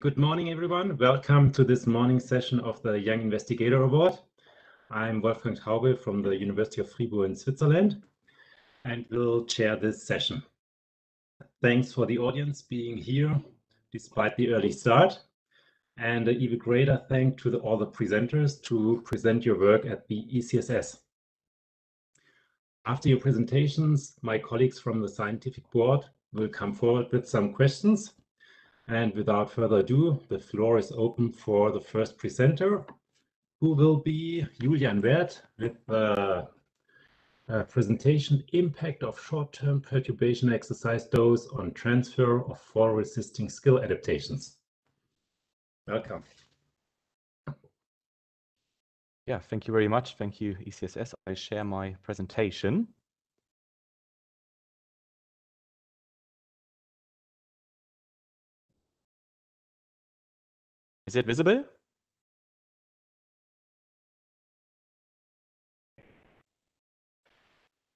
Good morning, everyone. Welcome to this morning session of the Young Investigator Award. I'm Wolfgang Taube from the University of Fribourg in Switzerland, and will chair this session. Thanks for the audience being here despite the early start, and an even greater thank to the, all the presenters to present your work at the ECSS. After your presentations, my colleagues from the scientific board will come forward with some questions and without further ado, the floor is open for the first presenter, who will be Julian Werth with the uh, presentation Impact of Short-Term Perturbation Exercise Dose on Transfer of Fall-Resisting Skill Adaptations. Welcome. Yeah, thank you very much. Thank you, ECSS. I share my presentation. Is it visible?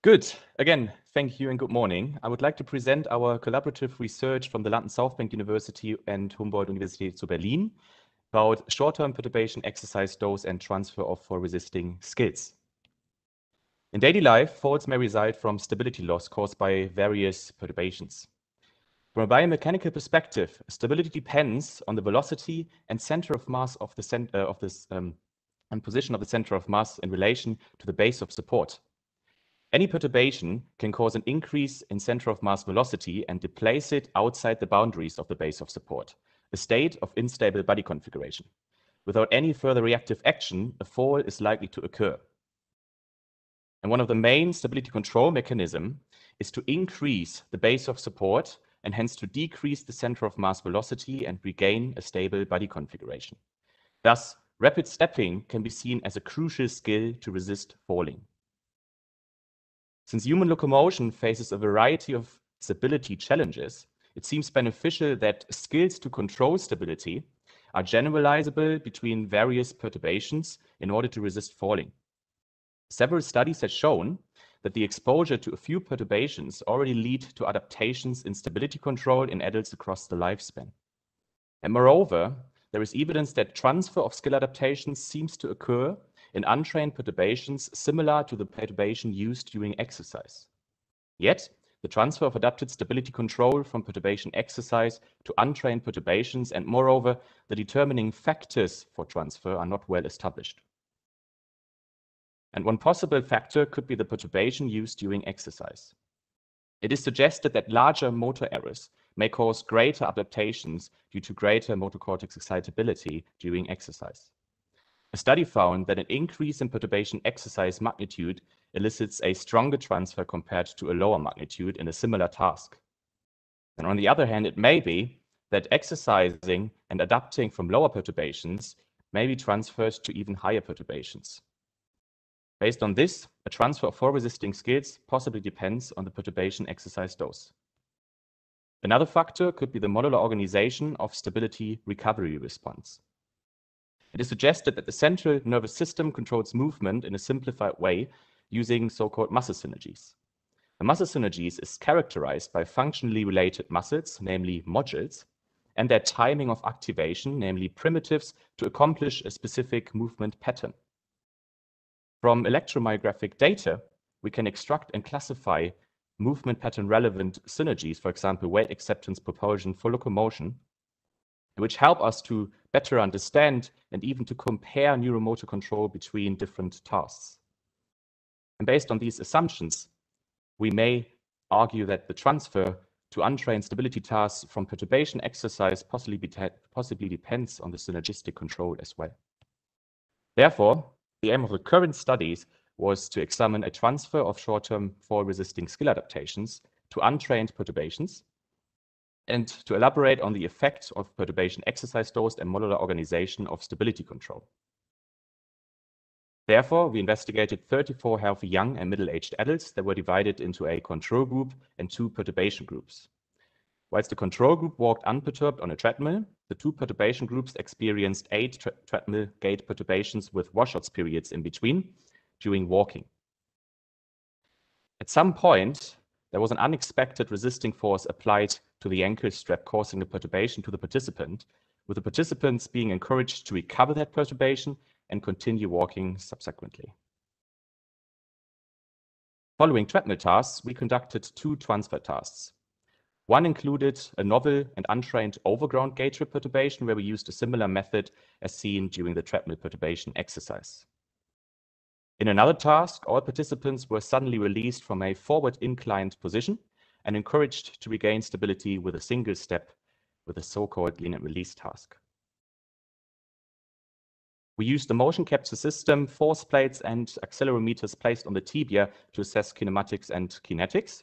Good. Again, thank you and good morning. I would like to present our collaborative research from the London South Bank University and Humboldt University zu Berlin about short-term perturbation exercise dose and transfer of for resisting skills. In daily life, falls may result from stability loss caused by various perturbations. From a biomechanical perspective, stability depends on the velocity and center of mass of the center uh, of this um, and position of the center of mass in relation to the base of support. Any perturbation can cause an increase in center of mass velocity and displace it outside the boundaries of the base of support, a state of unstable body configuration. Without any further reactive action, a fall is likely to occur. And one of the main stability control mechanism is to increase the base of support and hence to decrease the center of mass velocity and regain a stable body configuration. Thus, rapid stepping can be seen as a crucial skill to resist falling. Since human locomotion faces a variety of stability challenges, it seems beneficial that skills to control stability are generalizable between various perturbations in order to resist falling. Several studies have shown that the exposure to a few perturbations already lead to adaptations in stability control in adults across the lifespan. And moreover, there is evidence that transfer of skill adaptations seems to occur in untrained perturbations similar to the perturbation used during exercise. Yet, the transfer of adapted stability control from perturbation exercise to untrained perturbations and moreover, the determining factors for transfer are not well established. And one possible factor could be the perturbation used during exercise. It is suggested that larger motor errors may cause greater adaptations due to greater motor cortex excitability during exercise. A study found that an increase in perturbation exercise magnitude elicits a stronger transfer compared to a lower magnitude in a similar task. And on the other hand, it may be that exercising and adapting from lower perturbations may be transferred to even higher perturbations. Based on this, a transfer of fall-resisting skills possibly depends on the perturbation exercise dose. Another factor could be the modular organization of stability recovery response. It is suggested that the central nervous system controls movement in a simplified way using so-called muscle synergies. The muscle synergies is characterized by functionally related muscles, namely modules, and their timing of activation, namely primitives, to accomplish a specific movement pattern. From electromyographic data, we can extract and classify movement pattern relevant synergies, for example, weight acceptance propulsion for locomotion, which help us to better understand and even to compare neuromotor control between different tasks. And based on these assumptions, we may argue that the transfer to untrained stability tasks from perturbation exercise possibly, possibly depends on the synergistic control as well. Therefore, the aim of the current studies was to examine a transfer of short-term fall-resisting skill adaptations to untrained perturbations and to elaborate on the effect of perturbation exercise dose and modular organization of stability control. Therefore, we investigated 34 healthy young and middle-aged adults that were divided into a control group and two perturbation groups. Whilst the control group walked unperturbed on a treadmill, the two perturbation groups experienced eight tre treadmill gait perturbations with washouts periods in between during walking. At some point, there was an unexpected resisting force applied to the ankle strap causing a perturbation to the participant, with the participants being encouraged to recover that perturbation and continue walking subsequently. Following treadmill tasks, we conducted two transfer tasks. One included a novel and untrained overground gait perturbation, where we used a similar method as seen during the treadmill perturbation exercise. In another task, all participants were suddenly released from a forward inclined position and encouraged to regain stability with a single step with a so-called lean and release task. We used the motion capture system, force plates and accelerometers placed on the tibia to assess kinematics and kinetics.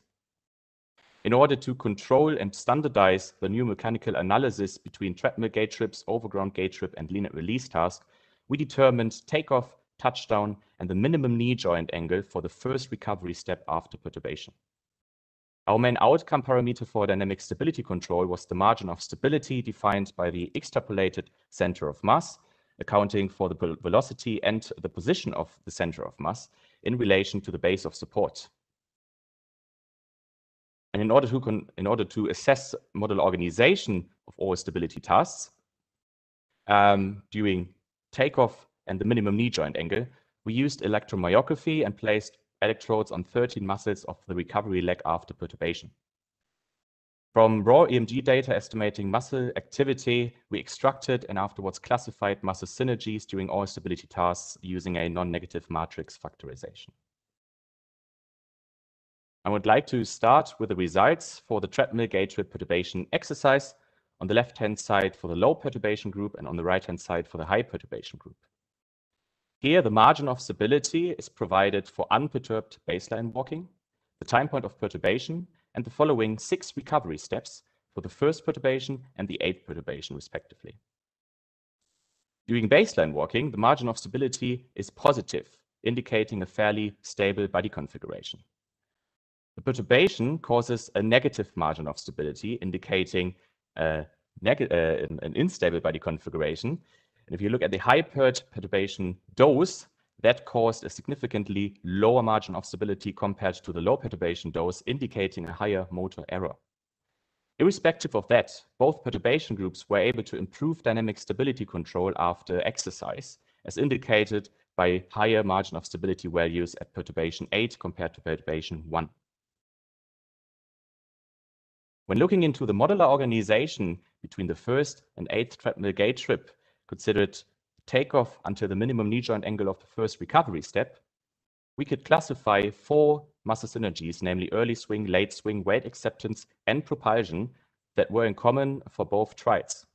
In order to control and standardize the new mechanical analysis between treadmill gait trips, overground gait trip, and lean release task, we determined takeoff, touchdown, and the minimum knee joint angle for the first recovery step after perturbation. Our main outcome parameter for dynamic stability control was the margin of stability defined by the extrapolated center of mass, accounting for the velocity and the position of the center of mass in relation to the base of support. And in order to, in order to assess modular organization of all stability tasks um, during takeoff and the minimum knee joint angle, we used electromyography and placed electrodes on 13 muscles of the recovery leg after perturbation. From raw EMG data estimating muscle activity, we extracted and afterwards classified muscle synergies during all stability tasks using a non-negative matrix factorization. I would like to start with the results for the treadmill gait trip perturbation exercise on the left-hand side for the low perturbation group and on the right-hand side for the high perturbation group. Here, the margin of stability is provided for unperturbed baseline walking, the time point of perturbation, and the following six recovery steps for the first perturbation and the eighth perturbation, respectively. During baseline walking, the margin of stability is positive, indicating a fairly stable body configuration. The perturbation causes a negative margin of stability, indicating a uh, an unstable body configuration, and if you look at the high perturbation dose, that caused a significantly lower margin of stability compared to the low perturbation dose, indicating a higher motor error. Irrespective of that, both perturbation groups were able to improve dynamic stability control after exercise, as indicated by higher margin of stability values at perturbation 8 compared to perturbation 1. When looking into the modular organization between the first and eighth treadmill gait trip, considered takeoff until the minimum knee joint angle of the first recovery step, we could classify four muscle synergies, namely early swing, late swing, weight acceptance, and propulsion that were in common for both trials.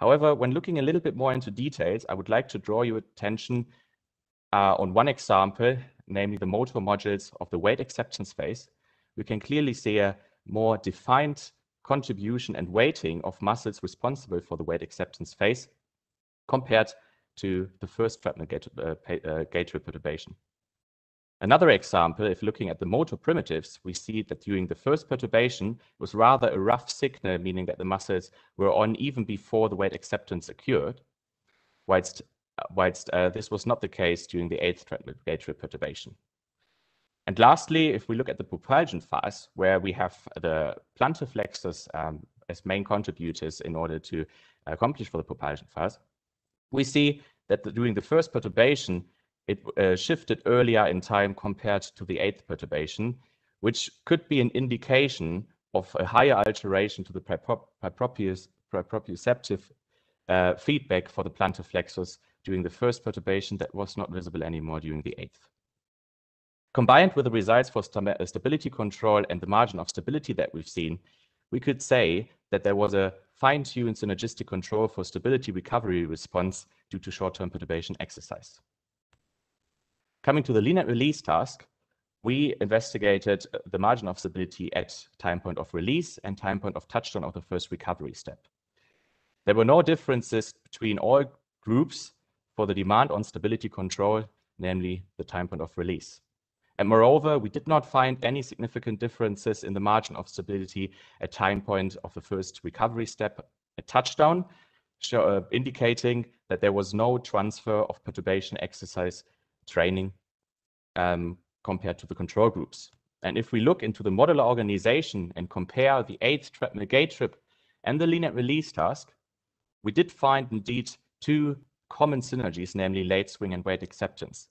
However, when looking a little bit more into details, I would like to draw your attention uh, on one example, namely the motor modules of the weight acceptance phase. We can clearly see a more defined contribution and weighting of muscles responsible for the weight acceptance phase compared to the first treadmill gait, uh, uh, gait perturbation. Another example, if looking at the motor primitives, we see that during the first perturbation was rather a rough signal, meaning that the muscles were on even before the weight acceptance occurred, whilst, uh, whilst uh, this was not the case during the eighth treadmill gait perturbation. And lastly, if we look at the propulsion phase, where we have the plantar flexors um, as main contributors in order to accomplish for the propulsion phase, we see that the, during the first perturbation, it uh, shifted earlier in time compared to the eighth perturbation, which could be an indication of a higher alteration to the proprioceptive uh, feedback for the plantar flexors during the first perturbation that was not visible anymore during the eighth. Combined with the results for uh, stability control and the margin of stability that we've seen, we could say that there was a fine-tuned synergistic control for stability recovery response due to short-term perturbation exercise. Coming to the lean release task, we investigated uh, the margin of stability at time point of release and time point of touchdown of the first recovery step. There were no differences between all groups for the demand on stability control, namely the time point of release. And moreover, we did not find any significant differences in the margin of stability at time point of the first recovery step at touchdown, show, uh, indicating that there was no transfer of perturbation exercise training um, compared to the control groups. And if we look into the modular organization and compare the eighth treadmill gait trip and the lean and release task, we did find indeed two common synergies, namely late swing and weight acceptance.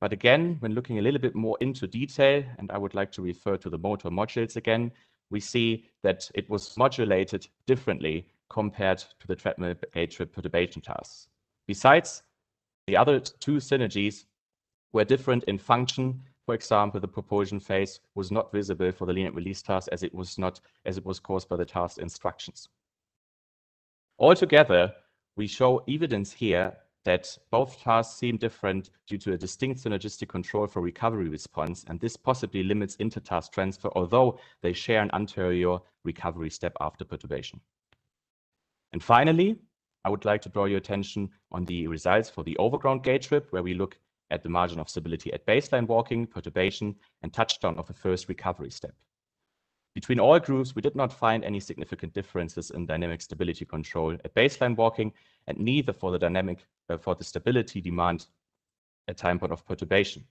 But again, when looking a little bit more into detail, and I would like to refer to the motor modules again, we see that it was modulated differently compared to the treadmill gait perturbation tasks. Besides, the other two synergies were different in function. For example, the propulsion phase was not visible for the and release task as it was not as it was caused by the task instructions. Altogether, we show evidence here that both tasks seem different due to a distinct synergistic control for recovery response, and this possibly limits inter-task transfer, although they share an anterior recovery step after perturbation. And finally, I would like to draw your attention on the results for the overground gait trip, where we look at the margin of stability at baseline walking, perturbation, and touchdown of the first recovery step. Between all groups, we did not find any significant differences in dynamic stability control at baseline walking, and neither for the dynamic Uh, for the stability demand at time point of perturbation.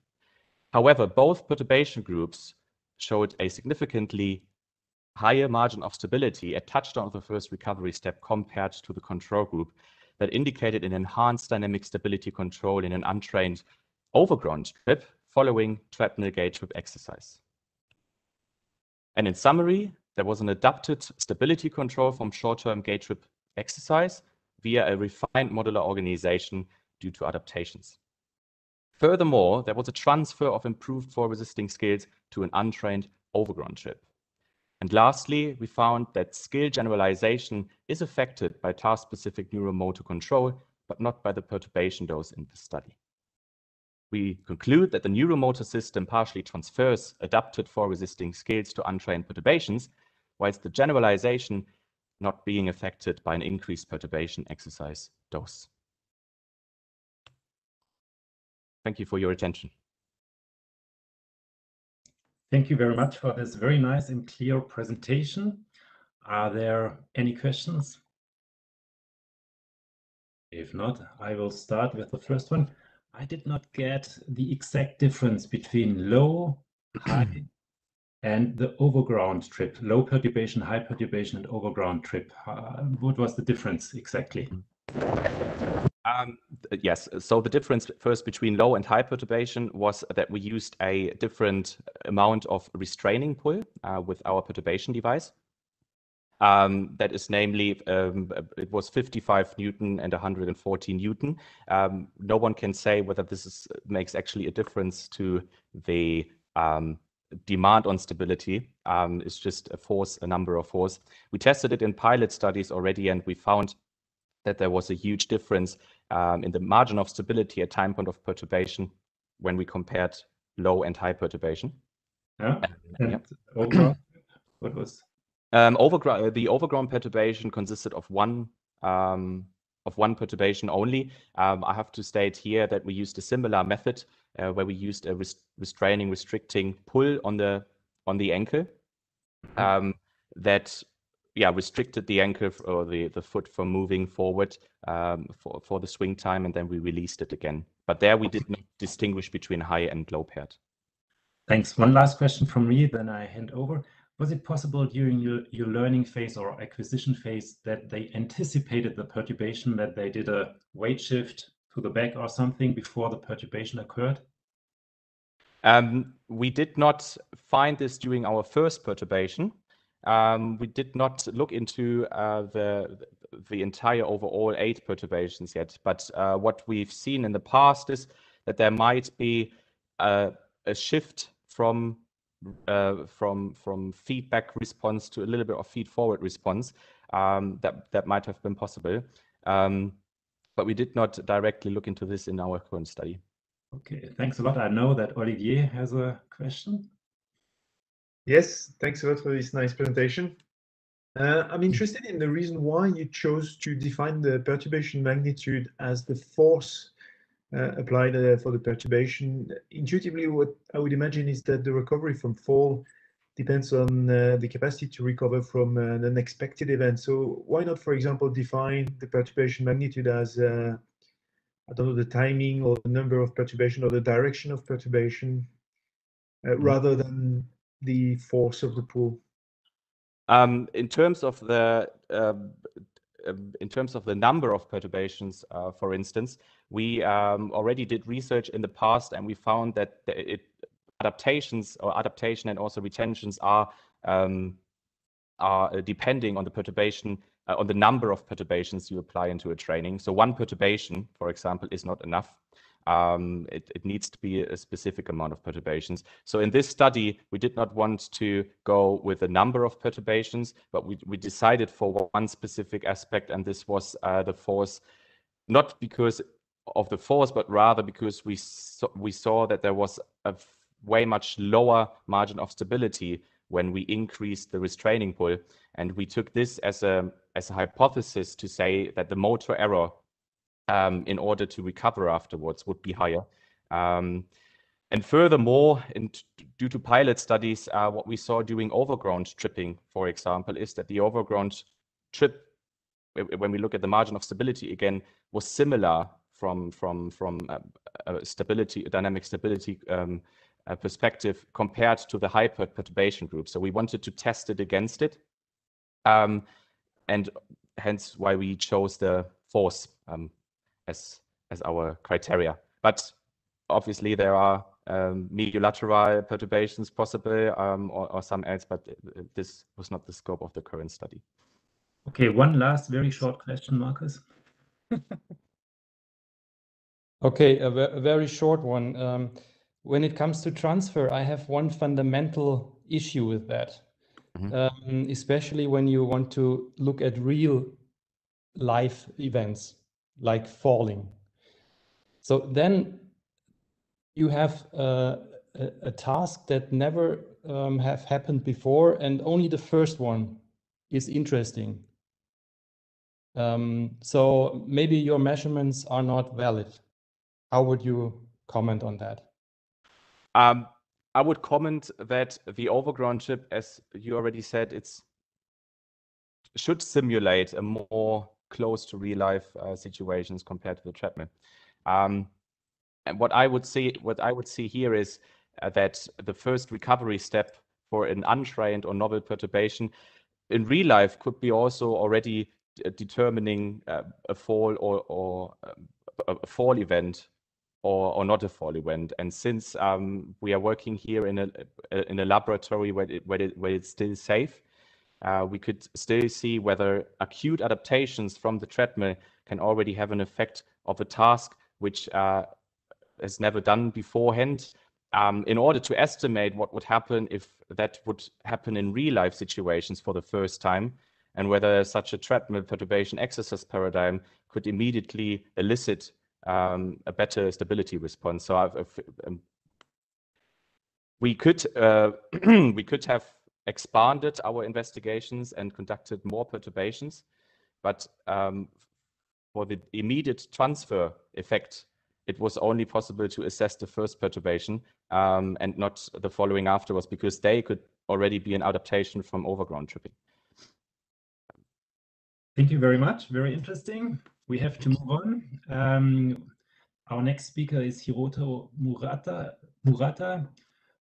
However, both perturbation groups showed a significantly higher margin of stability at touchdown of the first recovery step compared to the control group that indicated an enhanced dynamic stability control in an untrained overground trip following treadmill gait trip exercise. And in summary, there was an adapted stability control from short-term gait trip exercise via a refined modular organization due to adaptations. Furthermore, there was a transfer of improved fall resisting skills to an untrained overground trip. And lastly, we found that skill generalization is affected by task-specific neuromotor control, but not by the perturbation dose in the study. We conclude that the neuromotor system partially transfers adapted fall resisting skills to untrained perturbations, whilst the generalization not being affected by an increased perturbation exercise dose. Thank you for your attention. Thank you very much for this very nice and clear presentation. Are there any questions? If not, I will start with the first one. I did not get the exact difference between low, high, and the overground trip, low perturbation, high perturbation, and overground trip. Uh, what was the difference exactly? Um, yes, so the difference first between low and high perturbation was that we used a different amount of restraining pull uh, with our perturbation device. Um, that is namely, um, it was 55 Newton and 114 Newton. Um, no one can say whether this is, makes actually a difference to the um, demand on stability. Um, it's just a force, a number of force. We tested it in pilot studies already, and we found that there was a huge difference um, in the margin of stability at time point of perturbation when we compared low and high perturbation. Yeah. And overground, what was? Um, overground, the overground perturbation consisted of one um, of one perturbation only. Um, I have to state here that we used a similar method uh, where we used a res restraining, restricting pull on the on the ankle mm-hmm. um, that yeah restricted the ankle or the the foot from moving forward um, for for the swing time, and then we released it again. But there we did not distinguish between high and low paired. Thanks. One last question from me, then I hand over. Was it possible during your, your learning phase or acquisition phase that they anticipated the perturbation, that they did a weight shift to the back or something before the perturbation occurred? Um, we did not find this during our first perturbation. Um, we did not look into uh, the the entire overall eight perturbations yet, but uh, what we've seen in the past is that there might be a, a shift from uh, from from feedback response to a little bit of feed forward response um, that that might have been possible, um, but we did not directly look into this in our current study. Okay, thanks a lot. I know that Olivier has a question. Yes, thanks a lot for this nice presentation. Uh, I'm interested in the reason why you chose to define the perturbation magnitude as the force uh, applied uh, for the perturbation. Intuitively, what I would imagine is that the recovery from fall depends on uh, the capacity to recover from uh, an unexpected event. So why not, for example, define the perturbation magnitude as, uh, I don't know, the timing or the number of perturbation or the direction of perturbation, mm. rather than the force of the pull? Um, in terms of the uh, um, in terms of the number of perturbations, uh, for instance, we um, already did research in the past and we found that it, adaptations or adaptation and also retentions are um, are depending on the perturbation uh, on the number of perturbations you apply into a training. So one perturbation, for example, is not enough. Um, it, it, needs to be a specific amount of perturbations. So in this study, we did not want to go with a number of perturbations, but we, we decided for one specific aspect, and this was uh, the force, not because of the force, but rather because we, so, we saw that there was a way much lower margin of stability when we increased the restraining pull. And we took this as a, as a hypothesis to say that the motor error um, in order to recover afterwards would be higher. Um, and furthermore, in, due to pilot studies, uh, what we saw during overground tripping, for example, is that the overground trip, when we look at the margin of stability again, was similar from from from uh, a stability, a dynamic stability um, uh, perspective compared to the hyper perturbation group. So we wanted to test it against it, um, and hence why we chose the force um, as as our criteria. But obviously there are um, mediolateral perturbations possible um, or, or, some else, but this was not the scope of the current study. Okay, one last very short question, Marcus. okay, a, a, very short one. Um, when it comes to transfer, I have one fundamental issue with that, mm -hmm. especially when you want to look at real life events like falling. So then you have a, a task that never um, have happened before and only the first one is interesting. Um, so maybe your measurements are not valid. How would you comment on that? Um, I would comment that the overground trip, as you already said, it's should simulate a more close to real life uh, situations compared to the treadmill. Um, and what I would see, what I would see here is uh, that the first recovery step for an untrained or novel perturbation in real life could be also already determining uh, a fall or, or um, a fall event or, or not a fall event. And since um, we are working here in a in a laboratory where it, where, it, where it's still safe, uh, we could still see whether acute adaptations from the treadmill can already have an effect of a task which uh, has never done beforehand. Um, in order to estimate what would happen if that would happen in real life situations for the first time, and whether such a treadmill perturbation exercise paradigm could immediately elicit um, a better stability response. So I've, um, we could uh, we could have expanded our investigations and conducted more perturbations. But um, for the immediate transfer effect, it was only possible to assess the first perturbation um, and not the following afterwards because they could already be an adaptation from overground tripping. Thank you very much. Very interesting. We have to move on. Um, our next speaker is Hiroto Murata, Murata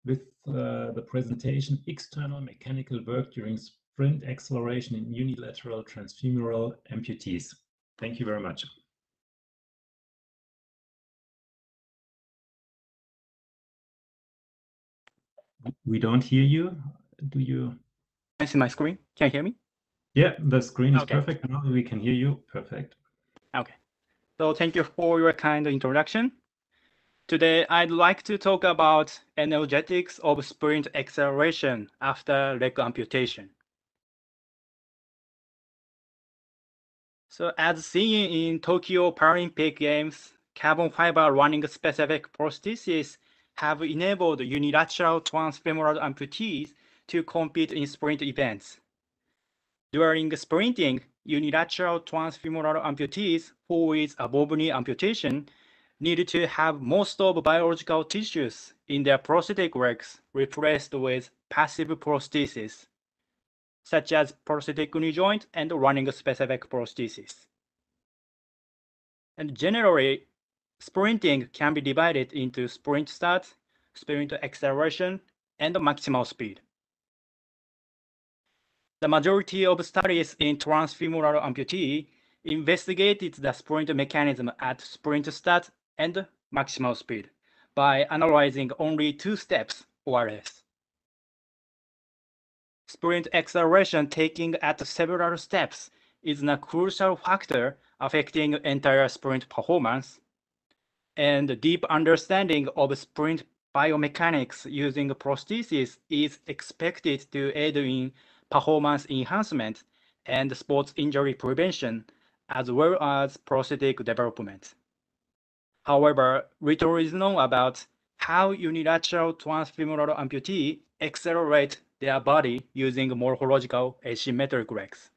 with uh, the presentation external mechanical work during sprint acceleration in unilateral transfemoral amputees. Thank you very much. We don't hear you. Do you? I see my screen. Can you hear me? Yeah, the screen is okay. perfect. Now we can hear you. Perfect. Okay. So thank you for your kind introduction. Today, I'd like to talk about energetics of sprint acceleration after leg amputation. So as seen in Tokyo Paralympic Games, carbon fiber running specific prostheses have enabled unilateral transfemoral amputees to compete in sprint events. During sprinting, unilateral transfemoral amputees who with above knee amputation need to have most of biological tissues in their prosthetic legs replaced with passive prosthesis, such as prosthetic knee joint and running specific prosthesis. And generally, sprinting can be divided into sprint start, sprint acceleration, and maximal speed. The majority of studies in transfemoral amputee investigated the sprint mechanism at sprint start and maximal speed by analyzing only two steps or less. Sprint acceleration taking at several steps is a crucial factor affecting entire sprint performance. And deep understanding of sprint biomechanics using prosthesis is expected to aid in performance enhancement and sports injury prevention, as well as prosthetic development. However, little is known about how unilateral transfemoral amputee accelerate their body using morphological asymmetric legs.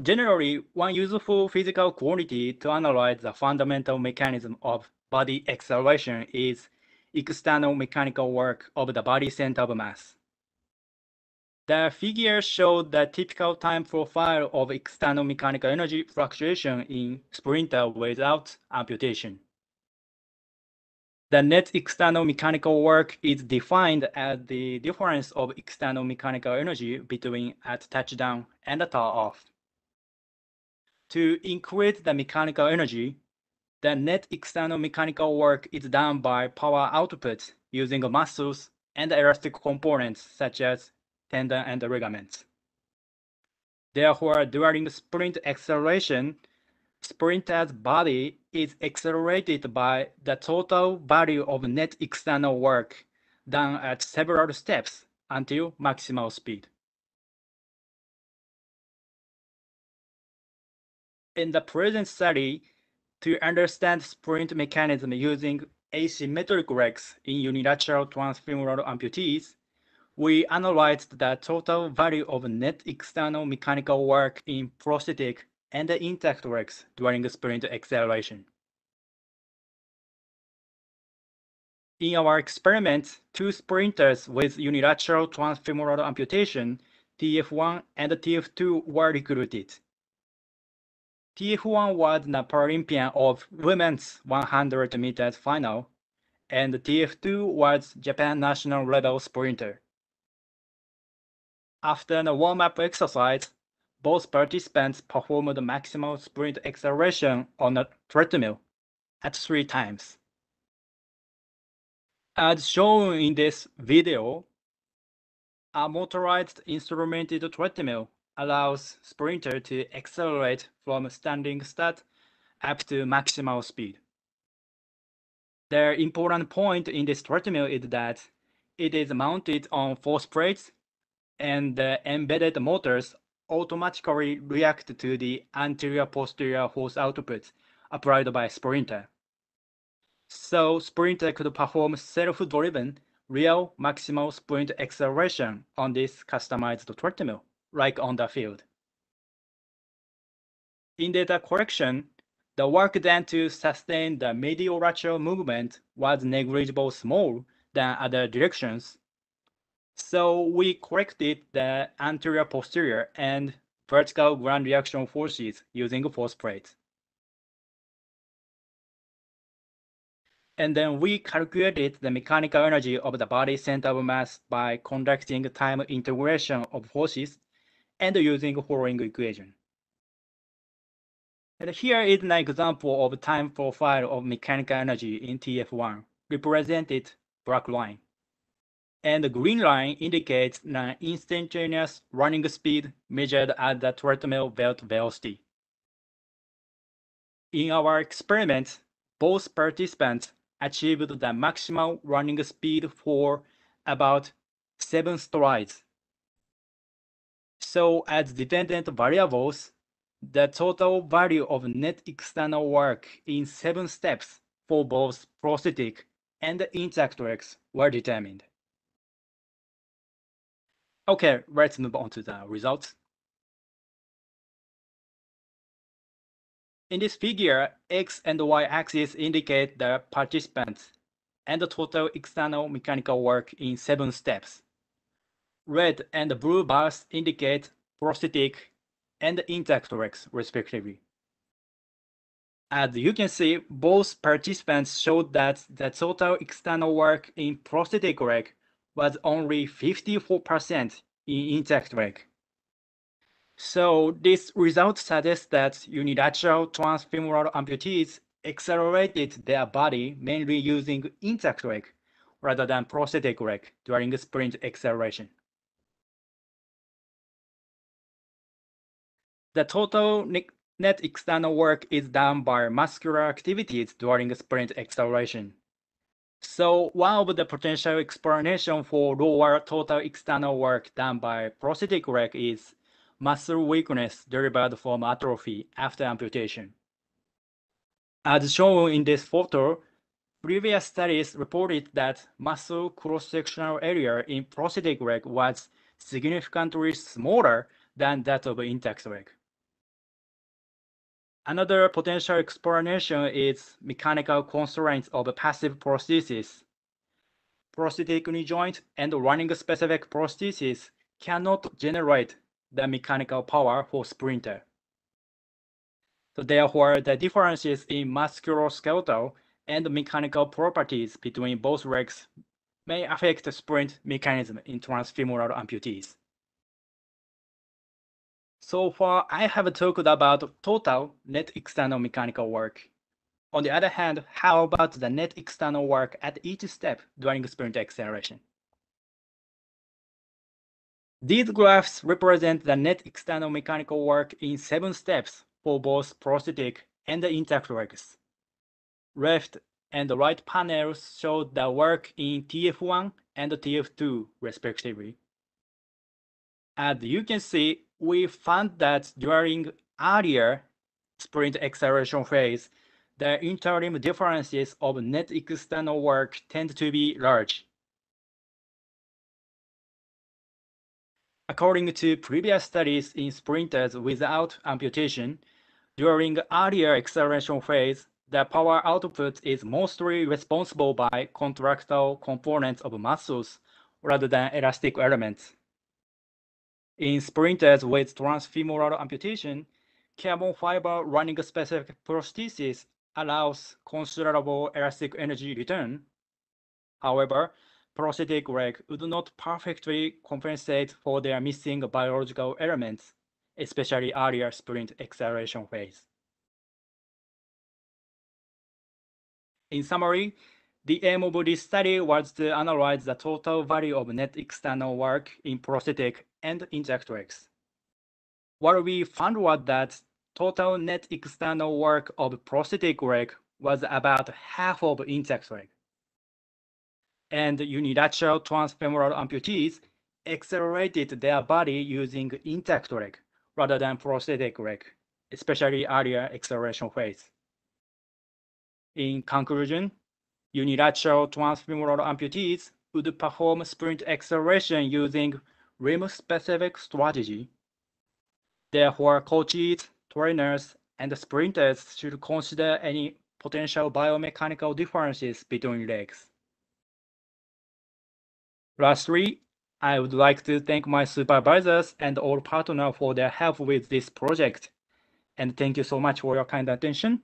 Generally, one useful physical quantity to analyze the fundamental mechanism of body acceleration is external mechanical work of the body center of mass. The figure showed the typical time profile of external mechanical energy fluctuation in sprinter without amputation. The net external mechanical work is defined as the difference of external mechanical energy between at touchdown and at off. To increase the mechanical energy, the net external mechanical work is done by power output using muscles and elastic components such as tendon and ligaments. Therefore, during sprint acceleration, sprinter's body is accelerated by the total value of net external work done at several steps until maximal speed. in the present study, to understand sprint mechanism using asymmetric legs in unilateral transfemoral amputees, we analyzed the total value of net external mechanical work in prosthetic and the intact legs during sprint acceleration. In our experiment, two sprinters with unilateral transfemoral amputation, TF1 and TF2 were recruited. TF1 was the Paralympian of women's 100 meters final, and TF2 was Japan national level sprinter. After the warm-up exercise, both participants performed the maximal sprint acceleration on a treadmill at three times. As shown in this video, a motorized instrumented treadmill allows sprinter to accelerate from standing start up to maximal speed. The important point in this treadmill is that it is mounted on force plates and the embedded motors automatically react to the anterior posterior force output applied by sprinter. So sprinter could perform self-driven real maximal sprint acceleration on this customized treadmill like on the field. In data correction, the work done to sustain the medial lateral movement was negligible small than other directions. So we corrected the anterior posterior and vertical ground reaction forces using force plates. And then we calculated the mechanical energy of the body center of mass by conducting time integration of forces and using following equation. And here is an example of time profile of mechanical energy in TF1, represented black line. And the green line indicates the instantaneous running speed measured at the treadmill belt velocity. In our experiment, both participants achieved the maximum running speed for about seven strides so as dependent variables, the total value of net external work in seven steps for both prosthetic and intact legs were determined. Okay, let's move on to the results. In this figure, X and Y axis indicate the participants and the total external mechanical work in seven steps. Red and blue bars indicate prosthetic and intact legs, respectively. As you can see, both participants showed that the total external work in prosthetic leg was only 54% in intact leg. So this result suggests that unilateral transfemoral amputees accelerated their body mainly using intact leg rather than prosthetic leg during sprint acceleration. The total net external work is done by muscular activities during sprint acceleration. So one of the potential explanation for lower total external work done by prosthetic leg is muscle weakness derived from atrophy after amputation. As shown in this photo, previous studies reported that muscle cross-sectional area in prosthetic leg was significantly smaller than that of intact leg. Another potential explanation is mechanical constraints of passive prosthesis. Prosthetic knee joint and running specific prosthesis cannot generate the mechanical power for sprinter. So therefore, the differences in musculoskeletal and mechanical properties between both legs may affect the sprint mechanism in transfemoral amputees. So far, I have talked about total net external mechanical work. On the other hand, how about the net external work at each step during sprint acceleration? These graphs represent the net external mechanical work in seven steps for both prosthetic and intact legs. Left and right panels show the work in TF1 and TF2 respectively. As you can see, we found that during earlier sprint acceleration phase, the interim differences of net external work tend to be large. According to previous studies in sprinters without amputation, during earlier acceleration phase, the power output is mostly responsible by contractile components of muscles rather than elastic elements. In sprinters with transfemoral amputation, carbon fiber running specific prosthesis allows considerable elastic energy return. However, prosthetic leg would not perfectly compensate for their missing biological elements, especially earlier sprint acceleration phase. In summary, the aim of this study was to analyze the total value of net external work in prosthetic and intact legs. What we found was that total net external work of prosthetic leg was about half of intact leg. And unilateral transfemoral amputees accelerated their body using intact leg rather than prosthetic leg, especially earlier acceleration phase. In conclusion, unilateral transfemoral amputees would perform sprint acceleration using limb-specific strategy. Therefore, coaches, trainers, and sprinters should consider any potential biomechanical differences between legs. Lastly, I would like to thank my supervisors and all partners for their help with this project. And thank you so much for your kind attention.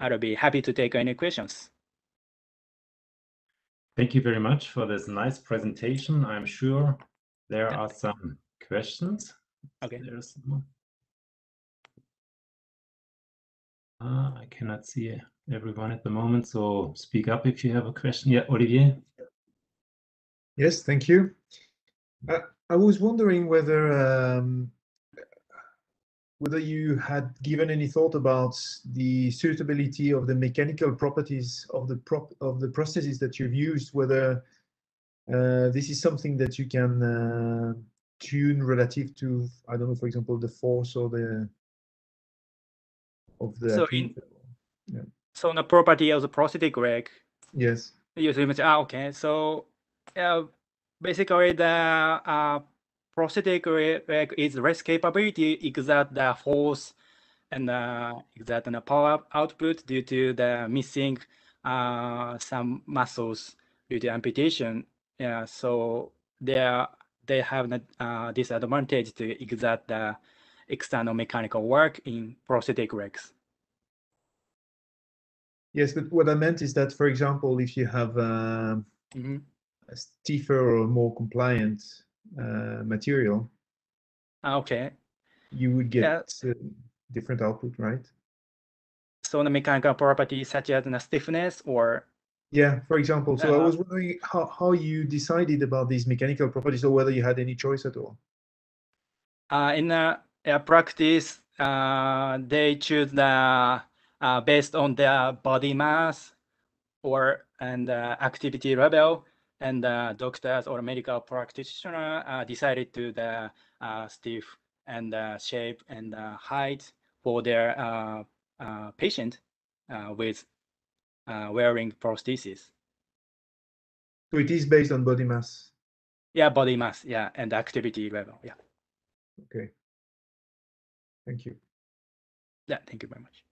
I'll be happy to take any questions. Thank you very much for this nice presentation. I'm sure there are some questions. Okay. There's one. Uh, I cannot see everyone at the moment, so speak up if you have a question. Yeah, Olivier. Yes, thank you. Uh, I was wondering whether um, whether you had given any thought about the suitability of the mechanical properties of the prop of the prostheses that you've used, whether uh, this is something that you can uh, tune relative to, I don't know, for example, the force or the of the. So in, yeah. So the property of the prosthetic leg. Yes. You ah, okay. So, uh, basically the uh, prosthetic leg is less capability exert the force and uh, exert the power output due to the missing uh, some muscles due to amputation. Yeah, so they they have uh, disadvantage to exert the external mechanical work in prosthetic legs. Yes, but what I meant is that, for example, if you have uh, mm -hmm. a stiffer or more compliant uh, material, Ah, Okay. you would get Yeah. uh, different output, right? So the mechanical properties such as the stiffness or Yeah, for example, so I Uh, was wondering how, how you decided about these mechanical properties or whether you had any choice at all. uh, in uh, practice, uh, they choose the uh, based on their body mass or and uh, activity level, and uh, doctors or medical practitioner uh, decided to the uh, stiff and uh, shape and uh, height for their uh, uh, patient uh, with uh, wearing prosthesis. So it is based on body mass. Yeah, body mass. Yeah, and activity level. Yeah, Okay. Thank you. yeah. Thank you very much.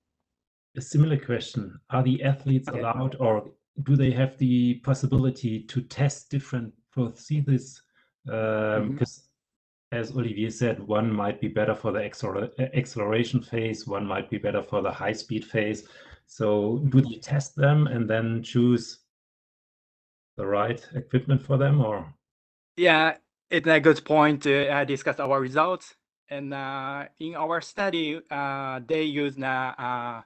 A similar question. Are the athletes Okay. allowed or do they have the possibility to test different prostheses? Because as Olivier said, one might be better for the acceler- uh, acceleration phase, one might be better for the high speed phase. So do they test them and then choose the right equipment for them or? Yeah, it's a good point to uh, discuss our results. And uh, in our study, uh, they use uh,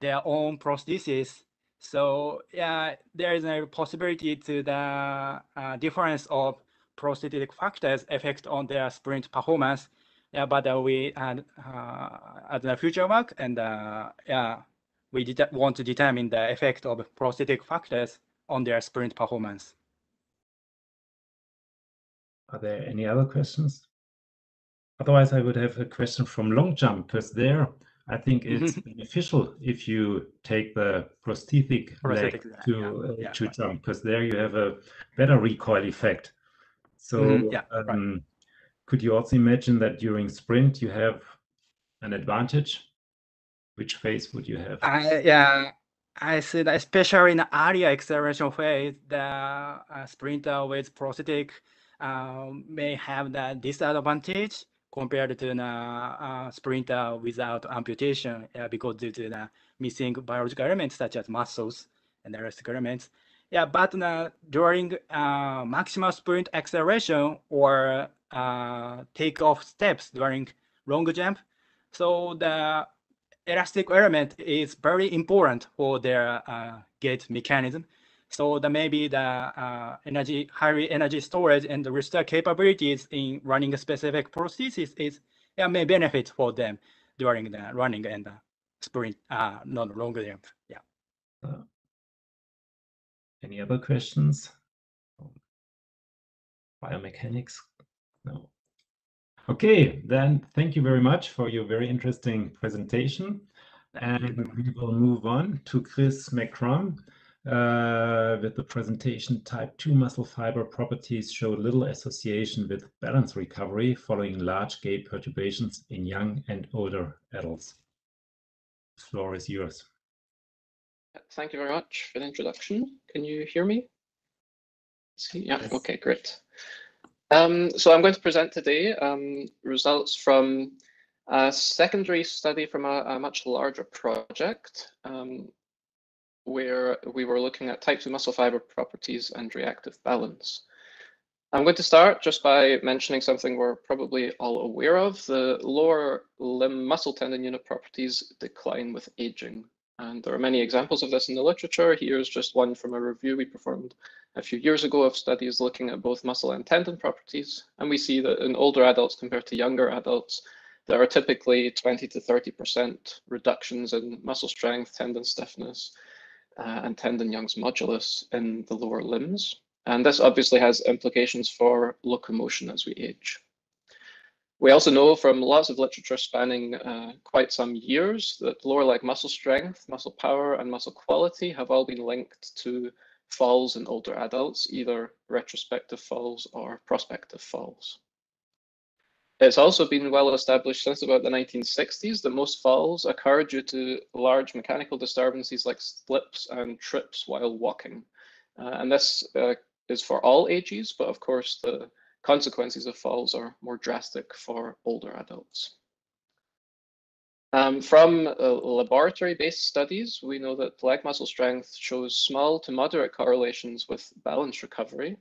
their own prosthesis. So yeah, there is a possibility to the uh, difference of prosthetic factors effect on their sprint performance. Yeah, but uh, we uh, at the future work and yeah, we want to determine the effect of prosthetic factors on their sprint performance. Are there any other questions? Otherwise, I would have a question from long jump because there I think it's beneficial if you take the prosthetic, leg Prosthetic leg, to yeah, uh, yeah, to right. jump because there you have a better recoil effect. So yeah, right. um, could you also imagine that during sprint you have an advantage? Which phase would you have? I yeah, I see that especially in the earlier acceleration phase, the uh, sprinter with prosthetic um, may have the disadvantage compared to the uh, sprinter without amputation uh, because due to the missing biological elements such as muscles and elastic elements. Yeah, but during uh, maximal sprint acceleration or uh, takeoff steps during long jump, so the elastic element is very important for their uh, gait mechanism. So that maybe the uh, energy, high energy storage and the restore capabilities in running a specific prosthesis is yeah, may benefit for them during the running and the sprint, uh, not longer jump. Yeah. Any other questions? Biomechanics? No. Okay, then thank you very much for your very interesting presentation. And we will move on to Chris McCrum uh, with the presentation Type 2 muscle fiber properties show little association with balance recovery following large gait perturbations in young and older adults. The floor is yours. Thank you very much for the introduction. Can you hear me? See, yeah, Yes. okay, great. Um, so I'm going to present today um, results from a secondary study from a, a much larger project um, where we were looking at types of muscle fiber properties and reactive balance. I'm going to start just by mentioning something we're probably all aware of. The lower limb muscle tendon unit properties decline with aging. And there are many examples of this in the literature. Here's just one from a review we performed a few years ago of studies looking at both muscle and tendon properties. And we see that in older adults compared to younger adults, there are typically 20 to 30% reductions in muscle strength, tendon stiffness, uh, and tendon Young's modulus in the lower limbs. And this obviously has implications for locomotion as we age. We also know from lots of literature spanning uh, quite some years that lower leg muscle strength, muscle power, and muscle quality have all been linked to falls in older adults, either retrospective falls or prospective falls. It's also been well established since about the 1960s that most falls occur due to large mechanical disturbances like slips and trips while walking. Uh, and this uh, is for all ages, but of course the consequences of falls are more drastic for older adults. Um, from uh, laboratory-based studies, we know that leg muscle strength shows small to moderate correlations with balance recovery,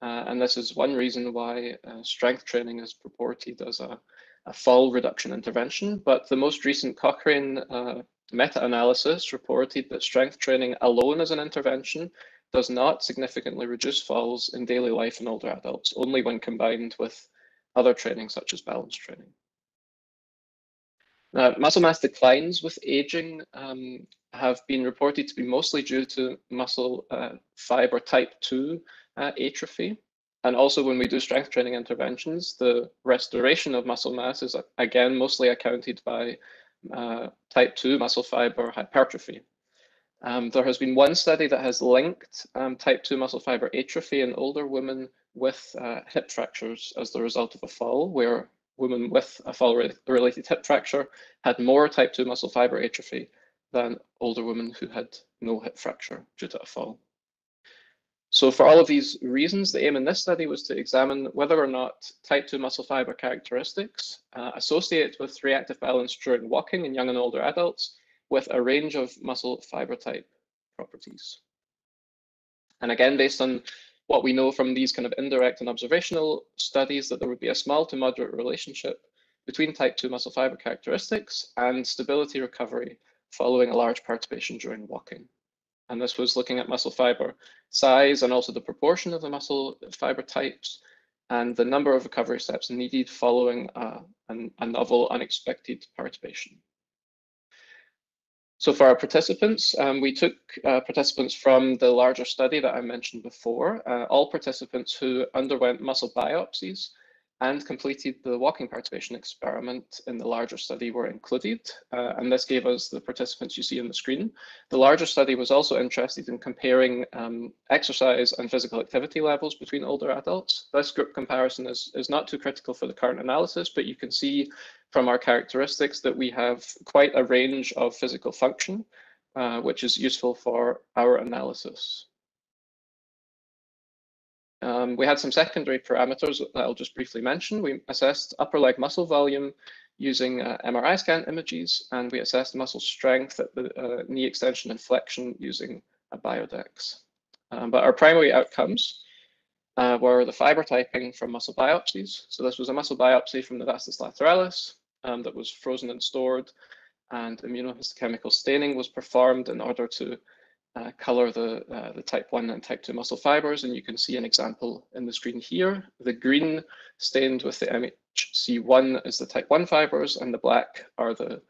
Uh, and this is one reason why uh, strength training is purported as a, a, fall reduction intervention. But the most recent Cochrane uh, meta-analysis reported that strength training alone as an intervention does not significantly reduce falls in daily life in older adults, only when combined with other training such as balance training. Uh, muscle mass declines with aging um, have been reported to be mostly due to muscle uh, fiber type 2 uh, atrophy. And also when we do strength training interventions, the restoration of muscle mass is again mostly accounted by uh, type 2 muscle fiber hypertrophy. Um, there has been one study that has linked um, type 2 muscle fiber atrophy in older women with uh, hip fractures as the result of a fall, where women with a fall-related hip fracture had more type 2 muscle fiber atrophy than older women who had no hip fracture due to a fall. So for all of these reasons, the aim in this study was to examine whether or not type 2 muscle fiber characteristics uh, associate with reactive balance during walking in young and older adults with a range of muscle fiber type properties. And again, based on what we know from these kind of indirect and observational studies, that there would be a small to moderate relationship between type 2 muscle fiber characteristics and stability recovery following a large perturbation during walking. And this was looking at muscle fiber size and also the proportion of the muscle fiber types and the number of recovery steps needed following uh, an, a novel unexpected perturbation. So for our participants, um, we took uh, participants from the larger study that I mentioned before, uh, all participants who underwent muscle biopsies and completed the walking perturbation experiment in the larger study were included, uh, and this gave us the participants you see on the screen. The larger study was also interested in comparing um, exercise and physical activity levels between older adults. This group comparison is, is not too critical for the current analysis, but you can see from our characteristics that we have quite a range of physical function, uh, which is useful for our analysis. Um, we had some secondary parameters that I'll just briefly mention. We assessed upper leg muscle volume using uh, MRI scan images, and we assessed muscle strength at the uh, knee extension and flexion using a biodex. Um, but our primary outcomes uh, were the fiber typing from muscle biopsies. So this was a muscle biopsy from the vastus lateralis um, that was frozen and stored, and immunohistochemical staining was performed in order to uh, color the, uh, the type 1 and type 2 muscle fibers, and you can see an example in the screen here. The green stained with the MHC1 is the type 1 fibers, and the black are the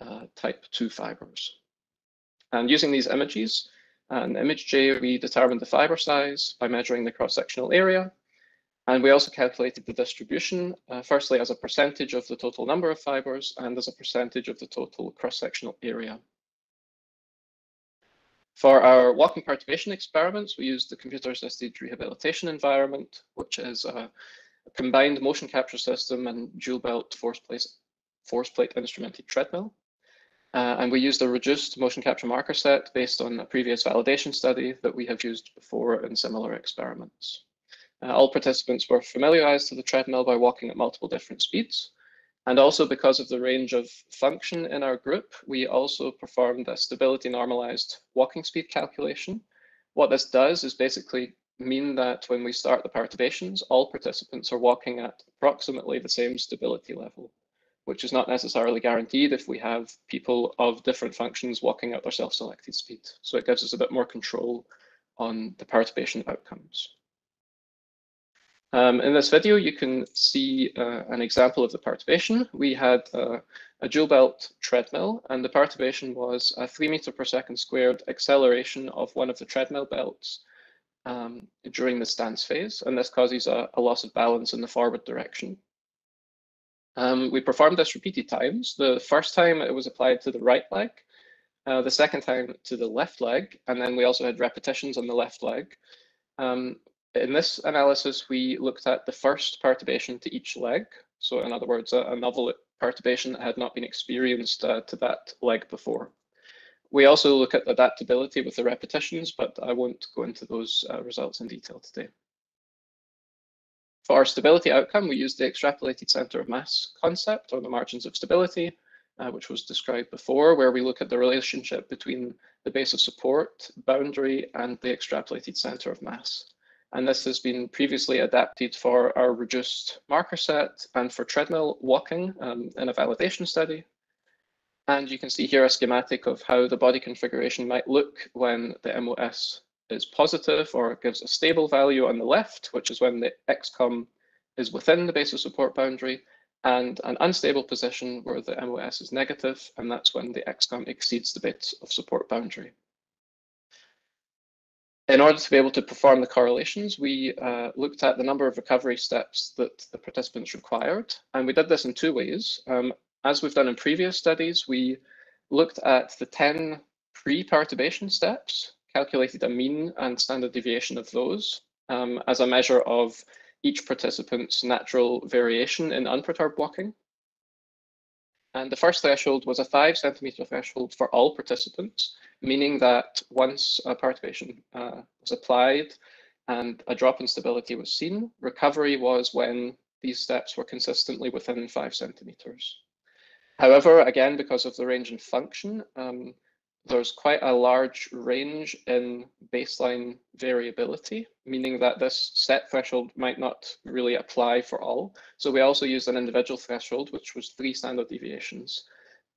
uh, type 2 fibers. And using these images, and ImageJ, we determined the fiber size by measuring the cross-sectional area, and we also calculated the distribution, uh, firstly as a percentage of the total number of fibers and as a percentage of the total cross-sectional area. For our walking perturbation experiments, we used the computer-assisted rehabilitation environment, which is a, combined motion capture system and dual belt force plate, force plate instrumented treadmill. Uh, and we used a reduced motion capture marker set based on a previous validation study that we have used before in similar experiments. Uh, all participants were familiarized to the treadmill by walking at multiple different speeds. And also because of the range of function in our group, we also performed a stability normalized walking speed calculation. What this does is basically mean that when we start the perturbations, all participants are walking at approximately the same stability level, which is not necessarily guaranteed if we have people of different functions walking at their self-selected speed. So it gives us a bit more control on the perturbation outcomes. Um, in this video, you can see uh, an example of the perturbation. We had uh, a dual belt treadmill, and the perturbation was a three meter per second squared acceleration of one of the treadmill belts um, during the stance phase, and this causes a, a, loss of balance in the forward direction. Um, we performed this repeated times. The first time it was applied to the right leg, uh, the second time to the left leg, and then we also had repetitions on the left leg. Um, in this analysis, we looked at the first perturbation to each leg. So in other words, a, a novel perturbation that had not been experienced uh, to that leg before. We also look at adaptability with the repetitions, but I won't go into those uh, results in detail today. For our stability outcome, we used the extrapolated center of mass concept or the margins of stability, uh, which was described before, where we look at the relationship between the base of support, boundary, and the extrapolated center of mass. And this has been previously adapted for our reduced marker set and for treadmill walking um, in a validation study. And you can see here a schematic of how the body configuration might look when the MOS is positive or gives a stable value on the left, which is when the XCOM is within the base of support boundary, and an unstable position where the MOS is negative, and that's when the XCOM exceeds the bit of support boundary. In order to be able to perform the correlations, we uh, looked at the number of recovery steps that the participants required, and we did this in two ways. Um, as we've done in previous studies, we looked at the 10 pre-perturbation steps, calculated a mean and standard deviation of those um, as a measure of each participant's natural variation in unperturbed walking. And the first threshold was a five centimeter threshold for all participants, meaning that once a perturbation uh, was applied and a drop in stability was seen, recovery was when these steps were consistently within five centimeters. However, again, because of the range and function, um, there's quite a large range in baseline variability, meaning that this set threshold might not really apply for all. So we also used an individual threshold, which was three standard deviations.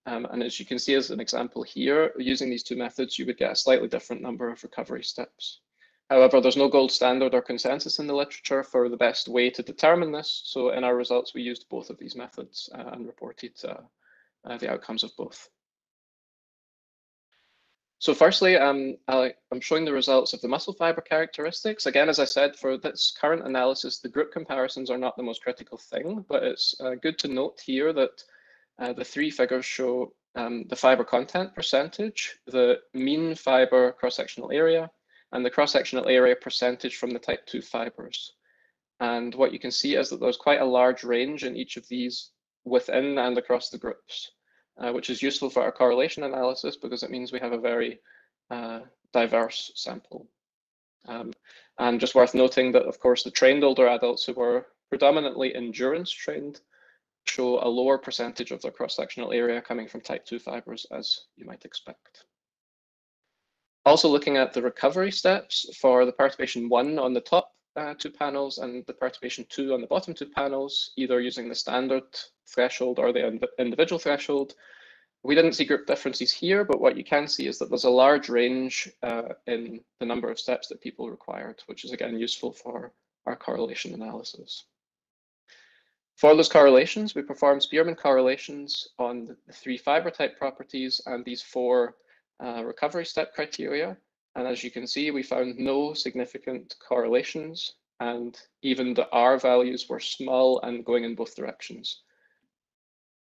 Um, and as you can see as an example here, using these two methods, you would get a slightly different number of recovery steps. However, there's no gold standard or consensus in the literature for the best way to determine this. So in our results, we used both of these methods uh, and reported uh, uh, the outcomes of both. So firstly, um, I, am showing the results of the muscle fiber characteristics. Again, as I said, for this current analysis, the group comparisons are not the most critical thing, but it's uh, good to note here that uh, the three figures show um, the fiber content percentage, the mean fiber cross-sectional area, and the cross-sectional area percentage from the type 2 fibers. And what you can see is that there's quite a large range in each of these within and across the groups uh, which is useful for our correlation analysis because it means we have a very uh, diverse sample. Um, and just worth noting that, of course, the trained older adults who were predominantly endurance trained show a lower percentage of their cross-sectional area coming from type 2 fibers, as you might expect. Also looking at the recovery steps for the perturbation 1 on the top uh, two panels and the perturbation 2 on the bottom two panels, either using the standard threshold or the individual threshold. We didn't see group differences here, but what you can see is that there's a large range uh, in the number of steps that people required, which is again useful for our correlation analysis. For those correlations, we performed Spearman correlations on the three fiber type properties and these four uh, recovery step criteria. And as you can see, we found no significant correlations and even the R values were small and going in both directions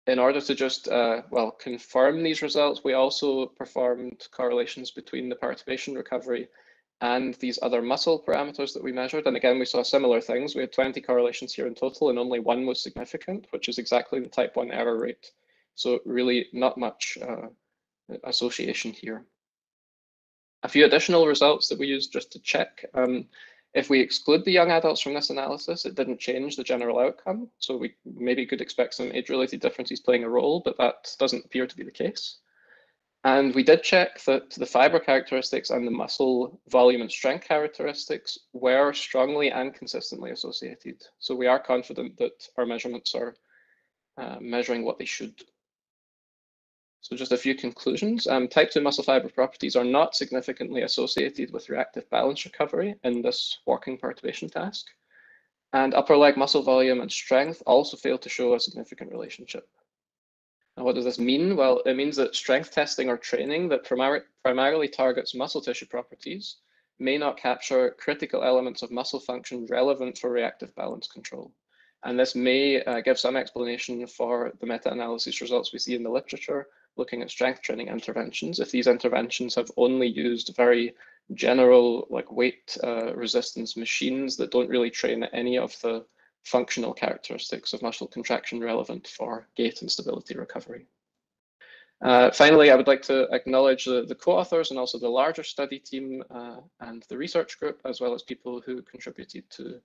in order to just, uh, well, confirm these results, we also performed correlations between the perturbation recovery and these other muscle parameters that we measured. And again, we saw similar things. We had 20 correlations here in total and only one was significant, which is exactly the type one error rate. So really not much uh, association here. A few additional results that we used just to check. Um, if we exclude the young adults from this analysis, it didn't change the general outcome. So we maybe could expect some age-related differences playing a role, but that doesn't appear to be the case. And we did check that the fiber characteristics and the muscle volume and strength characteristics were strongly and consistently associated. So we are confident that our measurements are uh, measuring what they should. So just a few conclusions. Um, type 2 muscle fiber properties are not significantly associated with reactive balance recovery in this walking perturbation task. And upper leg muscle volume and strength also fail to show a significant relationship. Now, what does this mean? Well, it means that strength testing or training that primar primarily targets muscle tissue properties may not capture critical elements of muscle function relevant for reactive balance control. And this may uh, give some explanation for the meta-analysis results we see in the literature looking at strength training interventions, if these interventions have only used very general like weight uh, resistance machines that don't really train any of the functional characteristics of muscle contraction relevant for gait and stability recovery. Uh, finally, I would like to acknowledge the, the co-authors and also the larger study team uh, and the research group, as well as people who contributed to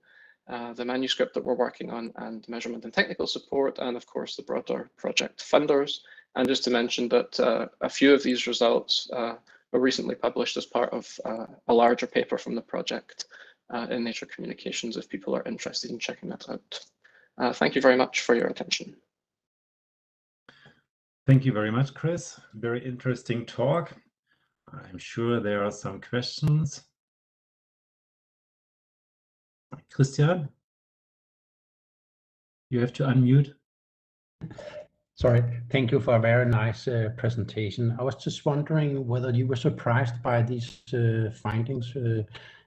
uh, the manuscript that we're working on and measurement and technical support, and of course the broader project funders. And just to mention that uh, a few of these results uh, were recently published as part of uh, a larger paper from the project uh, in Nature Communications if people are interested in checking that out. Uh, thank you very much for your attention. Thank you very much, Chris. Very interesting talk. I'm sure there are some questions. Christian, you have to unmute. Sorry. Thank you for a very nice uh, presentation. I was just wondering whether you were surprised by these uh, findings. Uh,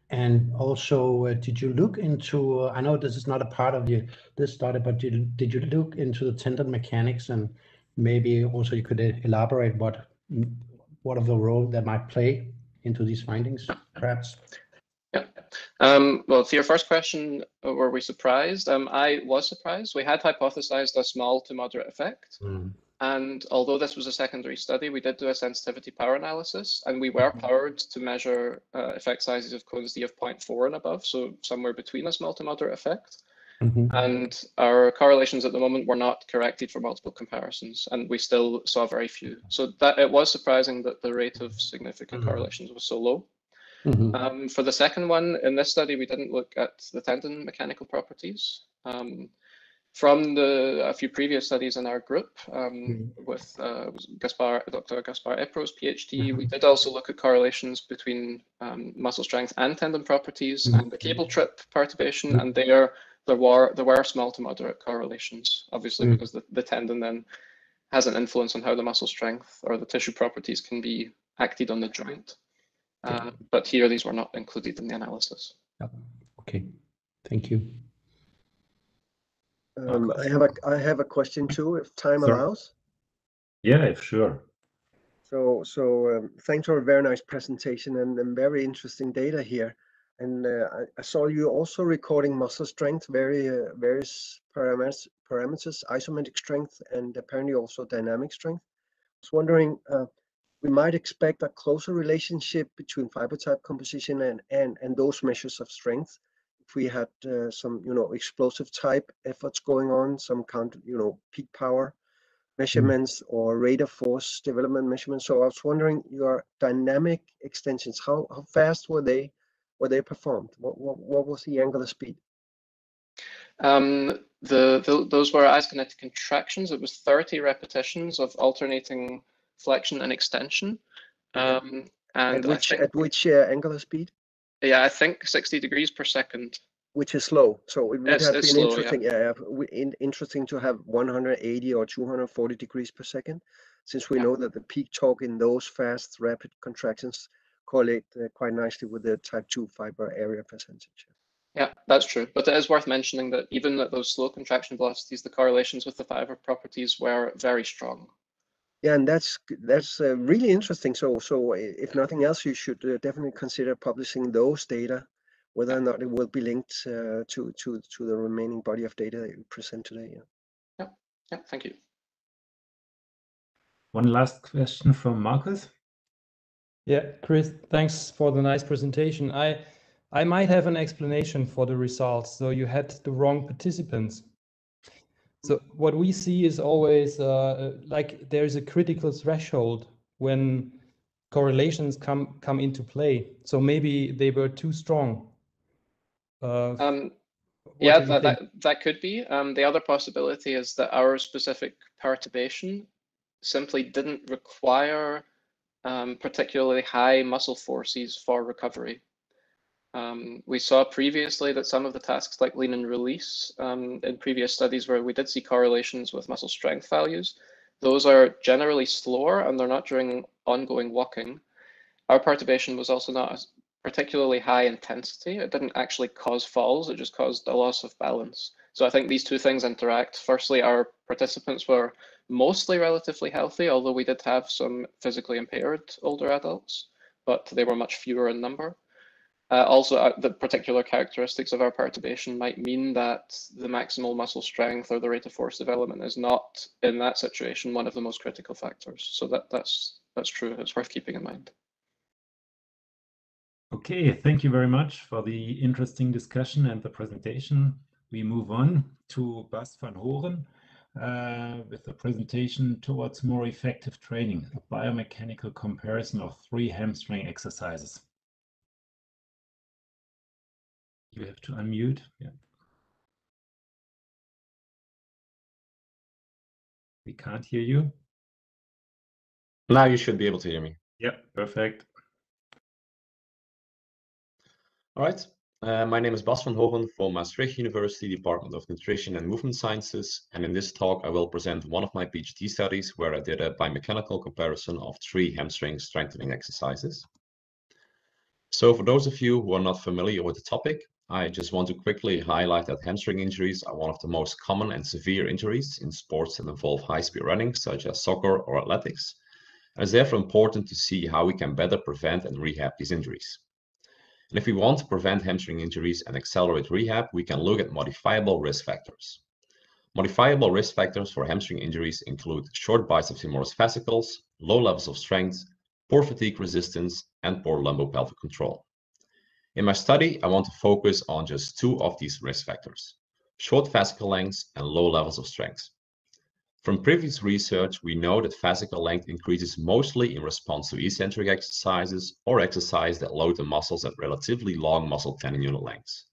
and also, uh, did you look into, uh, I know this is not a part of you, this study, but did, did you look into the tendon mechanics and maybe also you could elaborate what, what of the role that might play into these findings, perhaps? Um, well, to your first question, uh, were we surprised? Um, I was surprised. We had hypothesized a small to moderate effect. Mm. And although this was a secondary study, we did do a sensitivity power analysis, and we were Mhm. powered to measure uh, effect sizes of Cohen's d of 0.4 and above, so somewhere between a small to moderate effect. Mhm. And our correlations at the moment were not corrected for multiple comparisons, and we still saw very few. So that it was surprising that the rate of significant Mhm. correlations was so low. Mhm. Um, for the second one, in this study, we didn't look at the tendon mechanical properties. Um, from the a few previous studies in our group um, with uh, Gaspar, Dr. Gaspar Epro's, PhD, we did also look at correlations between um, muscle strength and tendon properties Mhm. and the cable trip perturbation, Mhm. and there there were there were small to moderate correlations, obviously Mhm. because the, the tendon then has an influence on how the muscle strength or the tissue properties can be acted on the joint. Uh, but here, these were not included in the analysis. Okay. Thank you. Um, I have a I have a question too, if time Sorry. allows. Yeah, if sure. So so um, thanks for a very nice presentation and, and very interesting data here. And uh, I, I saw you also recording muscle strength, very uh, various parameters, parameters, isometric strength, and apparently also dynamic strength. I was wondering, uh, we might expect a closer relationship between fiber type composition and and and those measures of strength. If we had uh, some, you know, explosive type efforts going on, some count, you know, peak power measurements or rate of force development measurements. So I was wondering your dynamic extensions, how, how fast were they were they performed? What, what, what was the angular speed? Um, the, the those were isokinetic contractions. It was 30 repetitions of alternating flexion and extension. Um, and At which think, at which uh, angular speed? yeah, I think 60 degrees per second. Which is slow. So it would It's- have been slow, interesting. Yeah, yeah, in, interesting to have 180 or 240 degrees per second, since we Yeah. know that the peak torque in those fast, rapid contractions correlate uh, quite nicely with the type 2 fiber area percentage. Yeah, that's true. But it is worth mentioning that even at those slow contraction velocities, the correlations with the fiber properties were very strong. Yeah, and that's that's uh, really interesting. So, so if nothing else, you should uh, definitely consider publishing those data, whether or not it will be linked uh, to to to the remaining body of data that you present today. Yeah. Yeah, thank you. One last question from Marcus. Yeah, Chris, thanks for the nice presentation. I I might have an explanation for the results. So you had the wrong participants. So what we see is always uh, like there's a critical threshold when correlations come come into play. So maybe they were too strong. Uh, Um, yeah, that, that, that could be. Um, the other possibility is that our specific perturbation simply didn't require um, particularly high muscle forces for recovery. Um, we saw previously that some of the tasks like lean and release um, in previous studies where we did see correlations with muscle strength values, those are generally slower and they're not during ongoing walking. Our perturbation was also not particularly high intensity. It didn't actually cause falls, it just caused a loss of balance. So I think these two things interact. Firstly, our participants were mostly relatively healthy, although we did have some physically impaired older adults, but they were much fewer in number. Uh, also, uh, the particular characteristics of our perturbation might mean that the maximal muscle strength or the rate of force development is not, in that situation, one of the most critical factors. So that that's that's true. It's worth keeping in mind. Okay, thank you very much for the interesting discussion and the presentation. We move on to Bas van Hooren uh, with the presentation towards more effective training, a biomechanical comparison of three hamstring exercises. You have to unmute. Yeah. We can't hear you. Now you should be able to hear me. Yeah, perfect. All right. Uh, my name is Bas van Hooren from Maastricht University Department of Nutrition and Movement Sciences. And in this talk, I will present one of my PhD studies where I did a biomechanical comparison of three hamstring strengthening exercises. So for those of you who are not familiar with the topic, I just want to quickly highlight that hamstring injuries are one of the most common and severe injuries in sports that involve high-speed running, such as soccer or athletics. It's therefore important to see how we can better prevent and rehab these injuries. And if we want to prevent hamstring injuries and accelerate rehab, we can look at modifiable risk factors. Modifiable risk factors for hamstring injuries include short biceps femoris fascicles, low levels of strength, poor fatigue resistance, and poor lumbopelvic control. In my study, I want to focus on just two of these risk factors, short fascicle lengths and low levels of strength. From previous research, we know that fascicle length increases mostly in response to eccentric exercises or exercise that load the muscles at relatively long muscle tendon unit lengths.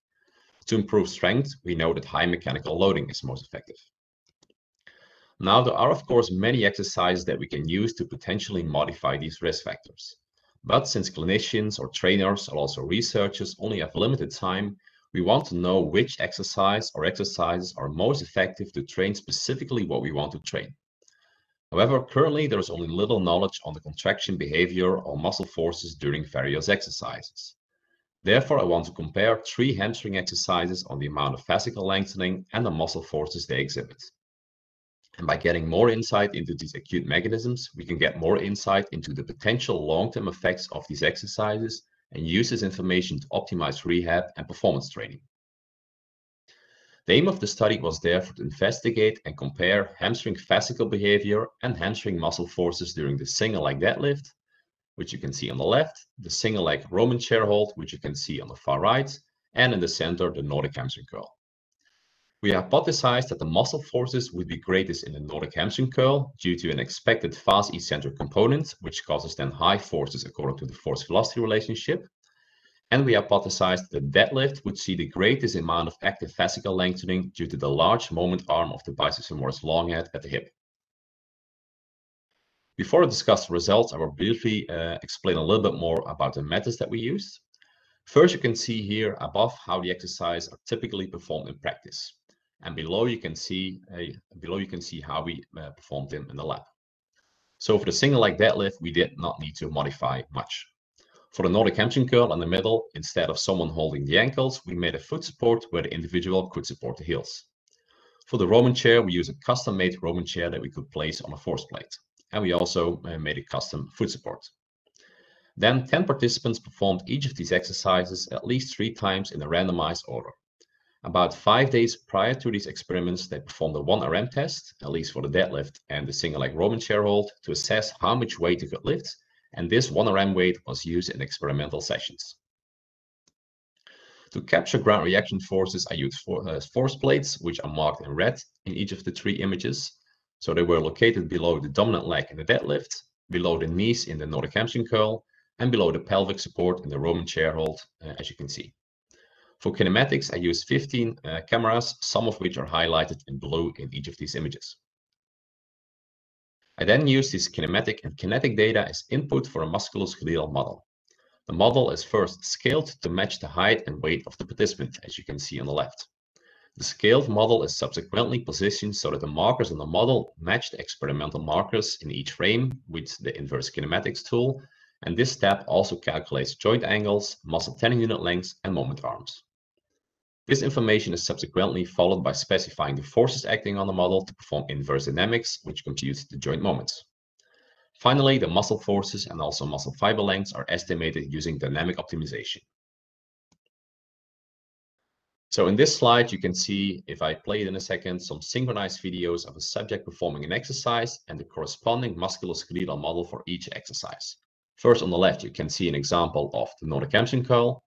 To improve strength, we know that high mechanical loading is most effective. Now, there are of course many exercises that we can use to potentially modify these risk factors. But since clinicians or trainers or also researchers only have limited time, we want to know which exercise or exercises are most effective to train specifically what we want to train. However, currently there is only little knowledge on the contraction behavior or muscle forces during various exercises. Therefore, I want to compare three hamstring exercises on the amount of fascicle lengthening and the muscle forces they exhibit. And by getting more insight into these acute mechanisms, we can get more insight into the potential long-term effects of these exercises and use this information to optimize rehab and performance training. The aim of the study was therefore to investigate and compare hamstring fascicle behavior and hamstring muscle forces during the single leg deadlift, which you can see on the left, the single leg Roman chair hold, which you can see on the far right, and in the center, the Nordic hamstring curl. We hypothesized that the muscle forces would be greatest in the Nordic hamstring curl due to an expected fast eccentric component, which causes then high forces according to the force-velocity relationship. And we hypothesized that deadlift would see the greatest amount of active fascicle lengthening due to the large moment arm of the biceps femoris long head at the hip. Before I discuss the results, I will briefly uh, explain a little bit more about the methods that we used. First, you can see here above how the exercise are typically performed in practice and below you can see a below you can see how we uh, performed them in the lab. So for the single leg deadlift, we did not need to modify much. For the Nordic hamstring curl in the middle, instead of someone holding the ankles, we made a foot support where the individual could support the heels. For the Roman chair, we used a custom-made Roman chair that we could place on a force plate. And we also uh, made a custom foot support. Then 10 participants performed each of these exercises at least three times in a randomized order. About five days prior to these experiments, they performed a 1RM test, at least four the deadlift and the single leg Roman chair hold, to assess how much weight they could lift, and this 1RM weight was used in experimental sessions. To capture ground reaction forces, I used for, uh, force plates, which are marked in red in each of the three images. So they were located below the dominant leg in the deadlift, below the knees in the Nordic hamstring curl, and below the pelvic support in the Roman chair hold, uh, as you can see. For kinematics, I used 15 uh, cameras, some of which are highlighted in blue in each of these images. I then used this kinematic and kinetic data as input for a musculoskeletal model. The model is first scaled to match the height and weight of the participant, as you can see on the left. The scaled model is subsequently positioned so that the markers on the model match the experimental markers in each frame with the inverse kinematics tool and this step also calculates joint angles, muscle tendon unit lengths, and moment arms. This information is subsequently followed by specifying the forces acting on the model to perform inverse dynamics, which computes the joint moments. Finally, the muscle forces and also muscle fiber lengths are estimated using dynamic optimization. So in this slide, you can see, if I play it in a second, some synchronized videos of a subject performing an exercise and the corresponding musculoskeletal model for each exercise. First on the left, you can see an example of the Nordic hamstring curl.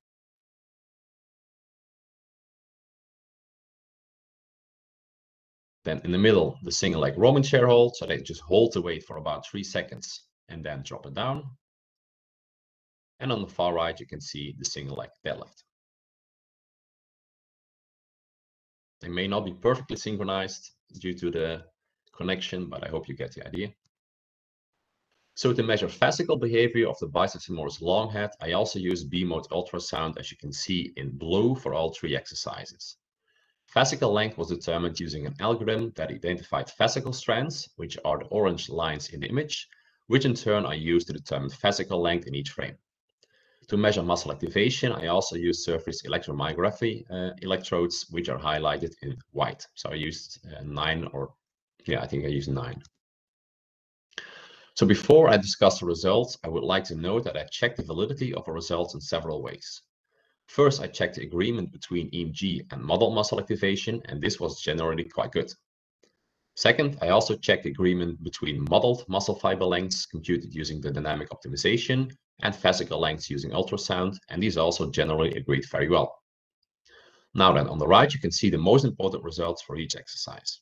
Then in the middle, the single leg Roman chair hold. So they just hold the weight for about three seconds and then drop it down. And on the far right, you can see the single leg deadlift. They may not be perfectly synchronized due to the connection, but I hope you get the idea. So to measure fascicle behavior of the biceps femoris long head, I also use B-mode ultrasound, as you can see in blue for all three exercises. Fascicle length was determined using an algorithm that identified fascicle strands, which are the orange lines in the image, which in turn are used to determine fascicle length in each frame. To measure muscle activation, I also use surface electromyography uh, electrodes, which are highlighted in white. So I used uh, nine or, yeah, I think I used nine. So before I discuss the results, I would like to note that I checked the validity of the results in several ways. First, I checked the agreement between EMG and model muscle activation, and this was generally quite good. Second, I also checked the agreement between modeled muscle fiber lengths computed using the dynamic optimization and fascicle lengths using ultrasound, and these also generally agreed very well. Now then, on the right, you can see the most important results for each exercise.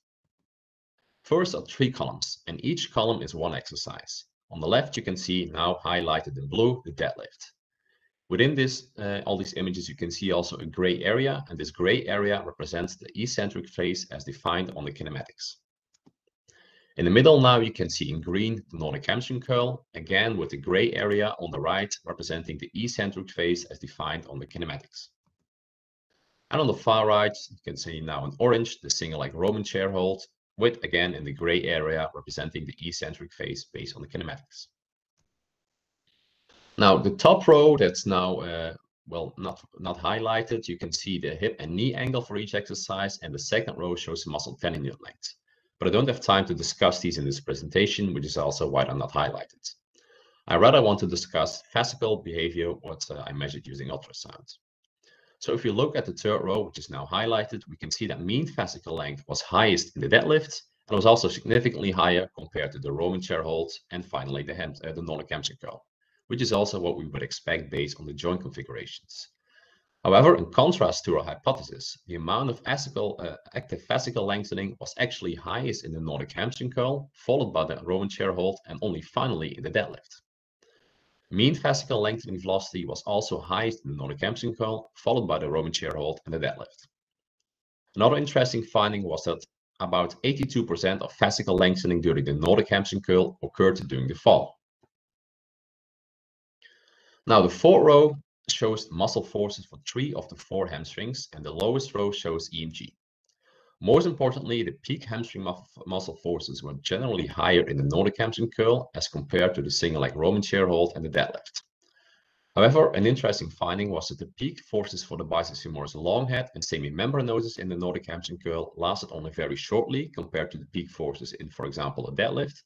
First are three columns, and each column is one exercise. On the left, you can see now highlighted in blue, the deadlift. Within this, uh, all these images, you can see also a gray area, and this gray area represents the eccentric phase as defined on the kinematics. In the middle now, you can see in green the Nordic hamstring curl, again with the gray area on the right representing the eccentric phase as defined on the kinematics. And on the far right, you can see now in orange the single leg Roman chair hold, with again in the gray area representing the eccentric phase based on the kinematics. Now the top row that's now uh, well not not highlighted, you can see the hip and knee angle for each exercise, and the second row shows muscle tendon unit length. But I don't have time to discuss these in this presentation, which is also why they're not highlighted. I rather want to discuss fascicle behavior, what uh, I measured using ultrasound. So if you look at the third row, which is now highlighted, we can see that mean fascicle length was highest in the deadlift and was also significantly higher compared to the Roman chair hold and finally the, hand, uh, the Nordic hamstring curl, which is also what we would expect based on the joint configurations. However, in contrast to our hypothesis, the amount of uh, active fascicle lengthening was actually highest in the Nordic hamstring curl, followed by the Roman chair hold, and only finally in the deadlift. Mean fascicle lengthening velocity was also highest in the Nordic hamstring curl, followed by the Roman chair hold and the deadlift. Another interesting finding was that about 82% of fascicle lengthening during the Nordic hamstring curl occurred during the fall. Now the fourth row shows muscle forces for three of the four hamstrings, and the lowest row shows EMG. Most importantly, the peak hamstring muscle forces were generally higher in the Nordic hamstring curl as compared to the single leg Roman chair hold and the deadlift. However, an interesting finding was that the peak forces for the biceps femoris long head and semimembranosus in the Nordic hamstring curl lasted only very shortly compared to the peak forces in, for example, a deadlift.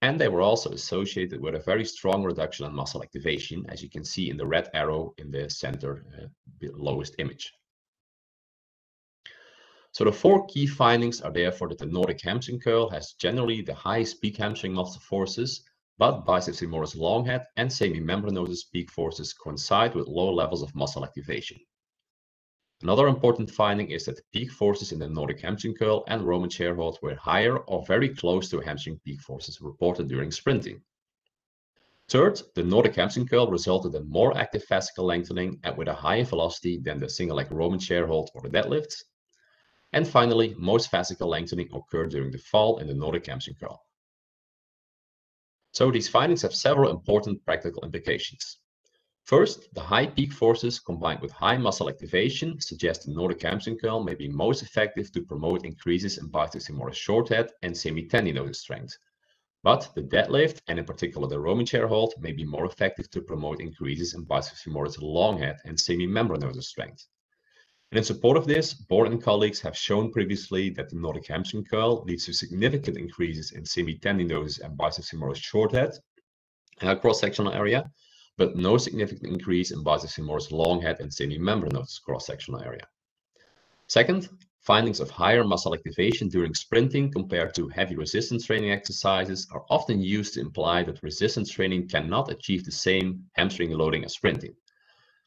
And they were also associated with a very strong reduction in muscle activation, as you can see in the red arrow in the center uh, lowest image. So the four key findings are therefore that the Nordic hamstring curl has generally the highest peak hamstring muscle forces, but biceps femoris long head and semimembranosus peak forces coincide with low levels of muscle activation. Another important finding is that peak forces in the Nordic hamstring curl and Roman chair hold were higher or very close to hamstring peak forces reported during sprinting. Third, the Nordic hamstring curl resulted in more active fascicle lengthening and with a higher velocity than the single leg Roman chair hold or the deadlift, and finally, most fascicle lengthening occurred during the fall in the Nordic hamstring curl. So these findings have several important practical implications. First, the high peak forces combined with high muscle activation suggest the Nordic hamstring curl may be most effective to promote increases in biceps short head and semitendinosus strength. But the deadlift, and in particular the Roman chair hold, may be more effective to promote increases in biceps femoris long head and semimembranosus strength. And in support of this, Bourne and colleagues have shown previously that the Nordic hamstring curl leads to significant increases in semitendinosus and biceps femoris short head uh, cross-sectional area, but no significant increase in biceps femoris long head and semimembranosus cross-sectional area. Second, findings of higher muscle activation during sprinting compared to heavy resistance training exercises are often used to imply that resistance training cannot achieve the same hamstring loading as sprinting.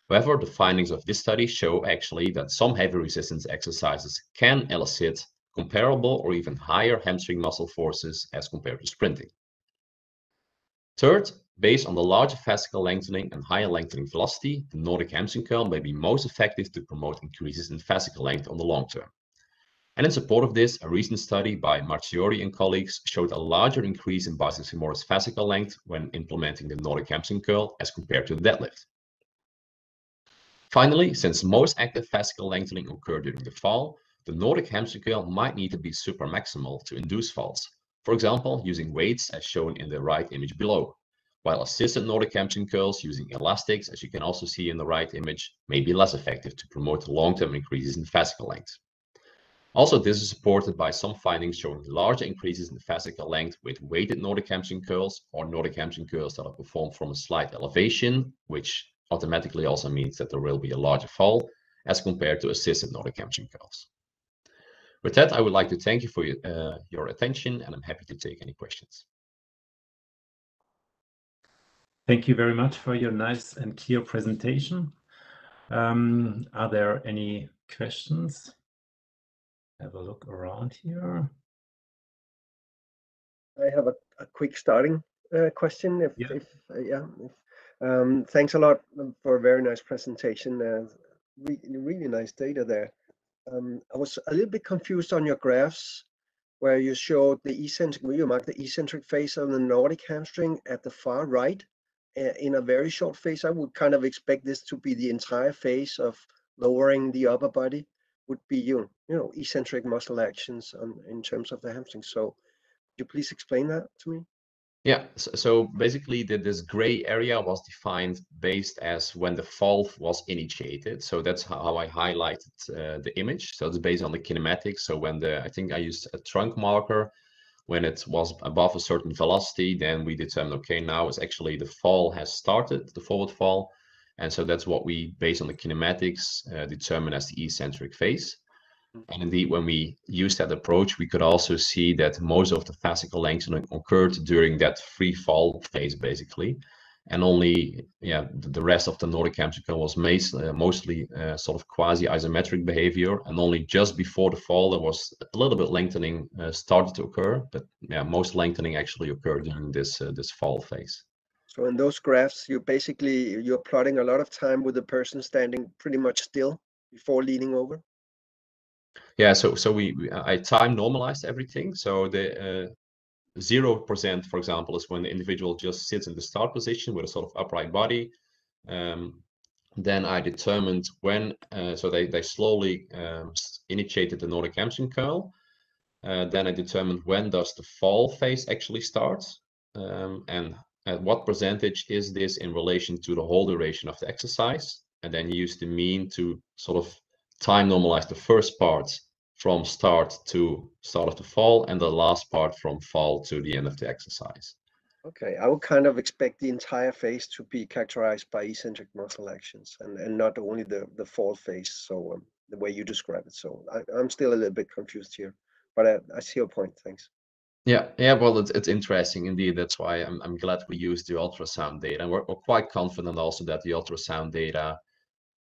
However, the findings of this study show actually that some heavy resistance exercises can elicit comparable or even higher hamstring muscle forces as compared to sprinting. Third, based on the larger fascicle lengthening and higher lengthening velocity, the Nordic hamstring curl may be most effective to promote increases in fascicle length on the long term. And in support of this, a recent study by Marchiori and colleagues showed a larger increase in biceps femoris fascicle length when implementing the Nordic hamstring curl as compared to the deadlift. Finally, since most active fascicle lengthening occur during the fall, the Nordic hamstring curl might need to be supramaximal to induce falls, for example, using weights as shown in the right image below, while assisted Nordic hamstring curls using elastics, as you can also see in the right image, may be less effective to promote long-term increases in fascicle length. Also, this is supported by some findings showing larger increases in fascicle length with weighted Nordic hamstring curls or Nordic hamstring curls that are performed from a slight elevation, which automatically also means that there will be a larger fall as compared to assisted Nordic hamstring curls. With that, I would like to thank you for your, uh, your attention and I'm happy to take any questions. Thank you very much for your nice and clear presentation. Um, are there any questions? have a look around here. I have a, a quick starting uh, question. If, yeah. if uh, yeah, if, um, thanks a lot for a very nice presentation. Uh, really, nice data there. Um, I was a little bit confused on your graphs where you showed the eccentric, you marked the eccentric phase of the Nordic hamstring at the far right in a very short phase. I would kind of expect this to be the entire phase of lowering the upper body would be you you know eccentric muscle actions on, in terms of the hamstring. So, could you please explain that to me? Yeah, so, basically the, this gray area was defined based as when the fall was initiated. So that's how I highlighted uh, the image. So it's based on the kinematics. So when the, I think I used a trunk marker, when it was above a certain velocity, then we determined, okay, now it's actually the fall has started, the forward fall. And so that's what we, based on the kinematics, uh, determine as the eccentric phase. And indeed, when we use that approach, we could also see that most of the fascicle lengthening occurred during that free fall phase, basically. And only, yeah, the rest of the Nordic hamstring was uh, mostly uh, sort of quasi-isometric behavior. And only just before the fall, there was a little bit lengthening uh, started to occur. But yeah, most lengthening actually occurred during this uh, this fall phase. So in those graphs, you basically you're plotting a lot of time with the person standing pretty much still before leaning over. Yeah, so so we, we I time normalized everything. So the uh, zero uh, percent, for example, is when the individual just sits in the start position with a sort of upright body. Um, then I determined when, uh, so they they slowly um, initiated the Nordic hamstring curl. Uh, then I determined when does the fall phase actually start, um, and at what percentage is this in relation to the whole duration of the exercise, and then use the mean to sort of time normalize the first part from start to start of the fall and the last part from fall to the end of the exercise. Okay, I would kind of expect the entire phase to be characterized by eccentric muscle actions and, and not only the, the fall phase. So um, the way you describe it. So I, I'm still a little bit confused here, but I, I see your point. Thanks. Yeah, yeah, well, it's, it's interesting indeed. That's why I'm, I'm glad we use the ultrasound data. And we're, we're quite confident also that the ultrasound data,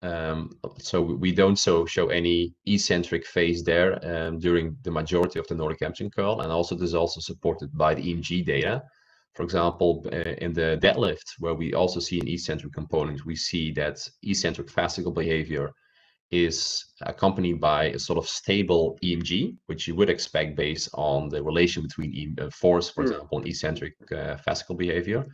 um, so we don't so show any eccentric phase there um, during the majority of the Nordic hamstring curl. And also this is also supported by the EMG data. For example, uh, in the deadlift, where we also see an eccentric component, we see that eccentric fascicle behavior is accompanied by a sort of stable EMG, which you would expect based on the relation between uh, force, for hmm. example, and eccentric uh, fascicle behavior.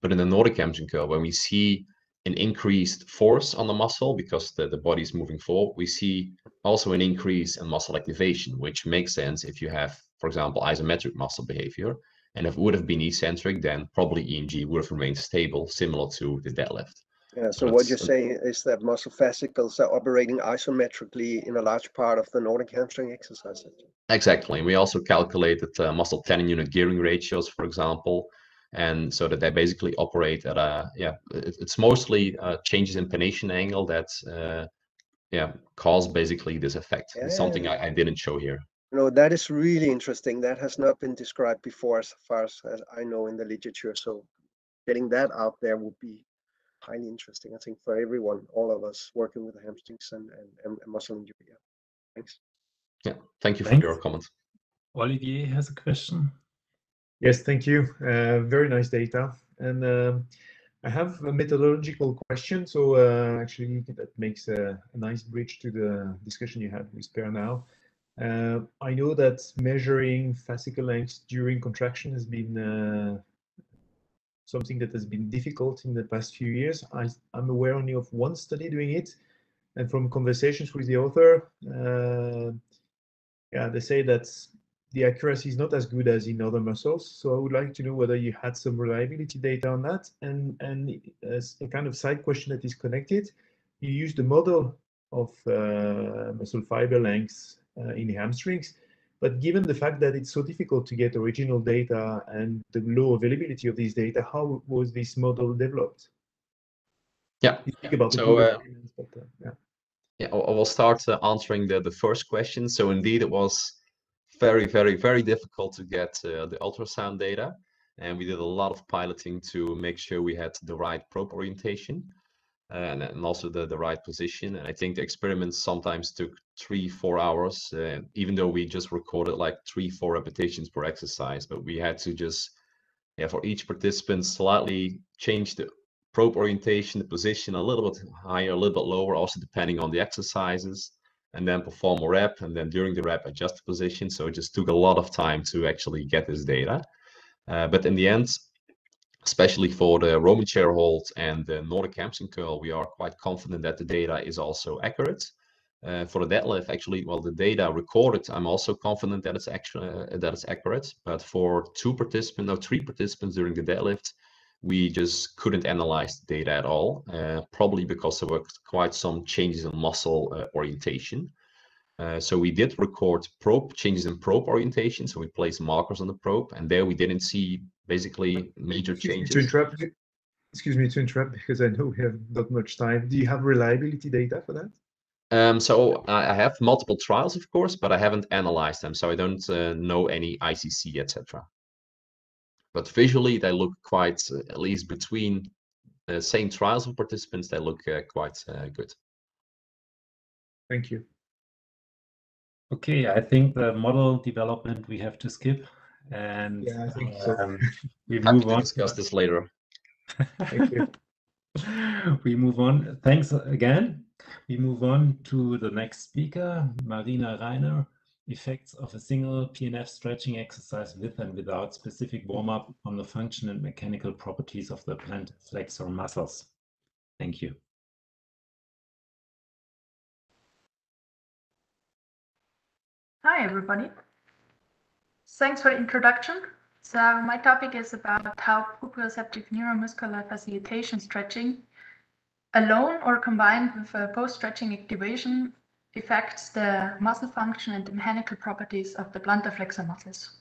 But in the Nordic hamstring curl, when we see an increased force on the muscle because the, the body is moving forward, we see also an increase in muscle activation, which makes sense if you have, for example, isometric muscle behavior. And if it would have been eccentric, then probably EMG would have remained stable, similar to the deadlift. Yeah, so what you're saying is that muscle fascicles are operating isometrically in a large part of the Nordic hamstring exercises. Exactly. We also calculated uh, muscle tendon unit gearing ratios, for example, and so that they basically operate at a yeah. it's mostly uh, changes in pennation angle that uh, yeah cause basically this effect. Yeah, it's something I, I, didn't show here. No, that is really interesting. That has not been described before, as far as, as I know in the literature. So getting that out there would be highly interesting, I think, for everyone, all of us working with the hamstrings and, and, and muscle injury. Yeah. Thanks. Yeah, thank you for Thanks. your comment. Olivier has a question. Yes, thank you. Uh, very nice data. And um, I have a methodological question. So uh, actually, that makes a, a, nice bridge to the discussion you had with Per now. Uh, I know that measuring fascicle length during contraction has been uh, something that has been difficult in the past few years. I, am aware only of one study doing it, and from conversations with the author, uh, yeah, they say that the accuracy is not as good as in other muscles. So I would like to know whether you had some reliability data on that. And, and as a kind of side question that is connected, you use the model of uh, muscle fiber length uh, in the hamstrings. But given the fact that it's so difficult to get original data and the low availability of these data, how was this model developed? Yeah. You think about so, uh, but, uh, yeah. Yeah, I will start uh, answering the, the first question. So indeed, it was very, very, very difficult to get uh, the ultrasound data. And we did a lot of piloting to make sure we had the right probe orientation and, and also the, the right position. And I think the experiments sometimes took three, four hours, uh, even though we just recorded like three, four repetitions per exercise. But we had to just, yeah, for each participant, slightly change the probe orientation, the position a little bit higher, a little bit lower, also depending on the exercises and then perform a rep and then during the rep adjust the position. So it just took a lot of time to actually get this data. Uh, but in the end especially for the roman chair hold and the nordic hamstring curl we are quite confident that the data is also accurate. Uh, for the deadlift actually well the data recorded i'm also confident that it's actually uh, that it's accurate. But for two participants no three participants during the deadlift we just couldn't analyze the data at all, uh, probably because there were quite some changes in muscle uh, orientation. Uh, so we did record probe changes in probe orientation. So we placed markers on the probe, and there we didn't see basically major excuse changes. To interrupt, excuse me to interrupt because I know we have not much time. Do you have reliability data for that? Um, so I have multiple trials, of course, but I haven't analyzed them, so I don't uh, know any ICC, etc but visually they look quite, uh, at least between the same trials of participants, they look uh, quite uh, good. Thank you. Okay, I think the model development we have to skip, and yeah, I think so. um, we Happy move to on. discuss this later. Thank you. we move on. Thanks again. We move on to the next speaker, Marina Reiner, effects of a single PNF stretching exercise with and without specific warm-up on the function and mechanical properties of the plantar flexor muscles. Thank you. Hi, everybody. Thanks for the introduction. So my topic is about how proprioceptive neuromuscular facilitation stretching alone or combined with a post-stretching activation affects the muscle function and the mechanical properties of the plantar flexor muscles.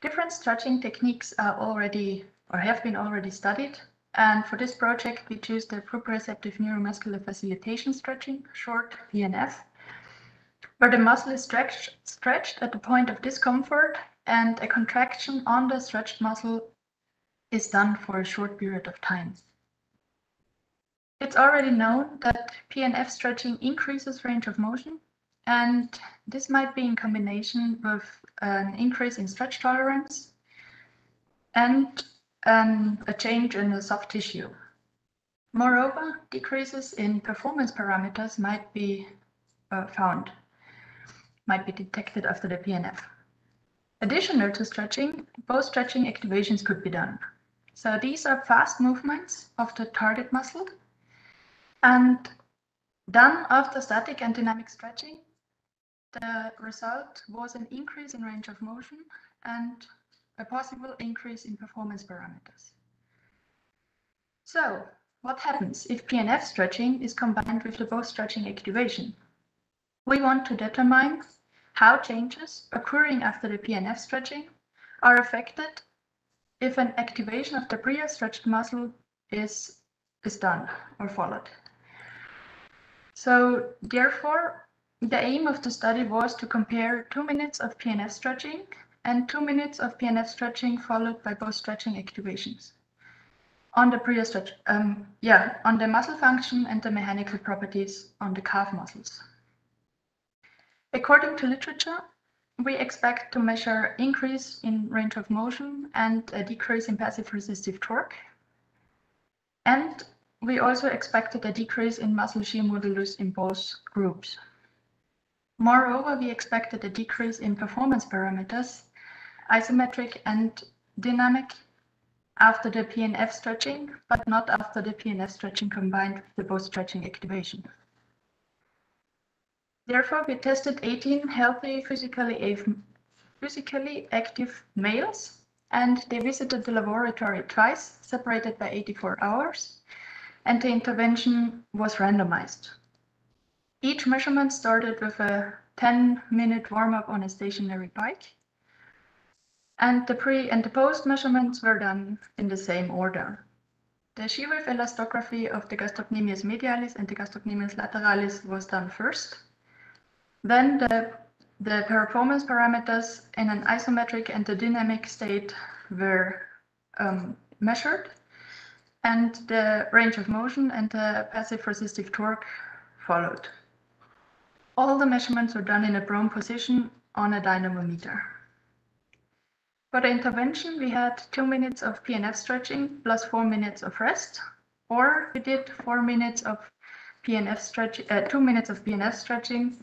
Different stretching techniques are already or have been already studied. And for this project, we choose the proprioceptive neuromuscular facilitation stretching, short PNF, where the muscle is stretched, stretched at the point of discomfort and a contraction on the stretched muscle is done for a short period of time. It's already known that PNF stretching increases range of motion, and this might be in combination with an increase in stretch tolerance and um, a change in the soft tissue. Moreover, decreases in performance parameters might be uh, found, might be detected after the PNF. Additional to stretching, post stretching activations could be done. So these are fast movements of the target muscle and then after static and dynamic stretching, the result was an increase in range of motion and a possible increase in performance parameters. So, what happens if PNF stretching is combined with the post stretching activation? We want to determine how changes occurring after the PNF stretching are affected if an activation of the pre-stretched muscle is, is done or followed. So therefore, the aim of the study was to compare two minutes of PNF stretching and two minutes of PNF stretching followed by post stretching activations on the pre-stretch, um, yeah, on the muscle function and the mechanical properties on the calf muscles. According to literature, we expect to measure increase in range of motion and a decrease in passive resistive torque. And we also expected a decrease in muscle shear modulus in both groups. Moreover, we expected a decrease in performance parameters, isometric and dynamic, after the PNF stretching, but not after the PNF stretching combined with the post-stretching activation. Therefore, we tested 18 healthy physically, physically active males and they visited the laboratory twice, separated by 84 hours, and the intervention was randomized. Each measurement started with a 10 minute warm up on a stationary bike. And the pre and the post measurements were done in the same order. The shear wave elastography of the gastrocnemius medialis and the gastrocnemius lateralis was done first. Then the, the performance parameters in an isometric and the dynamic state were um, measured and the range of motion and the passive resistive torque followed. All the measurements were done in a prone position on a dynamometer. For the intervention, we had two minutes of PNF stretching plus four minutes of rest, or we did four minutes of PNF stretch, uh, two minutes of PNF stretching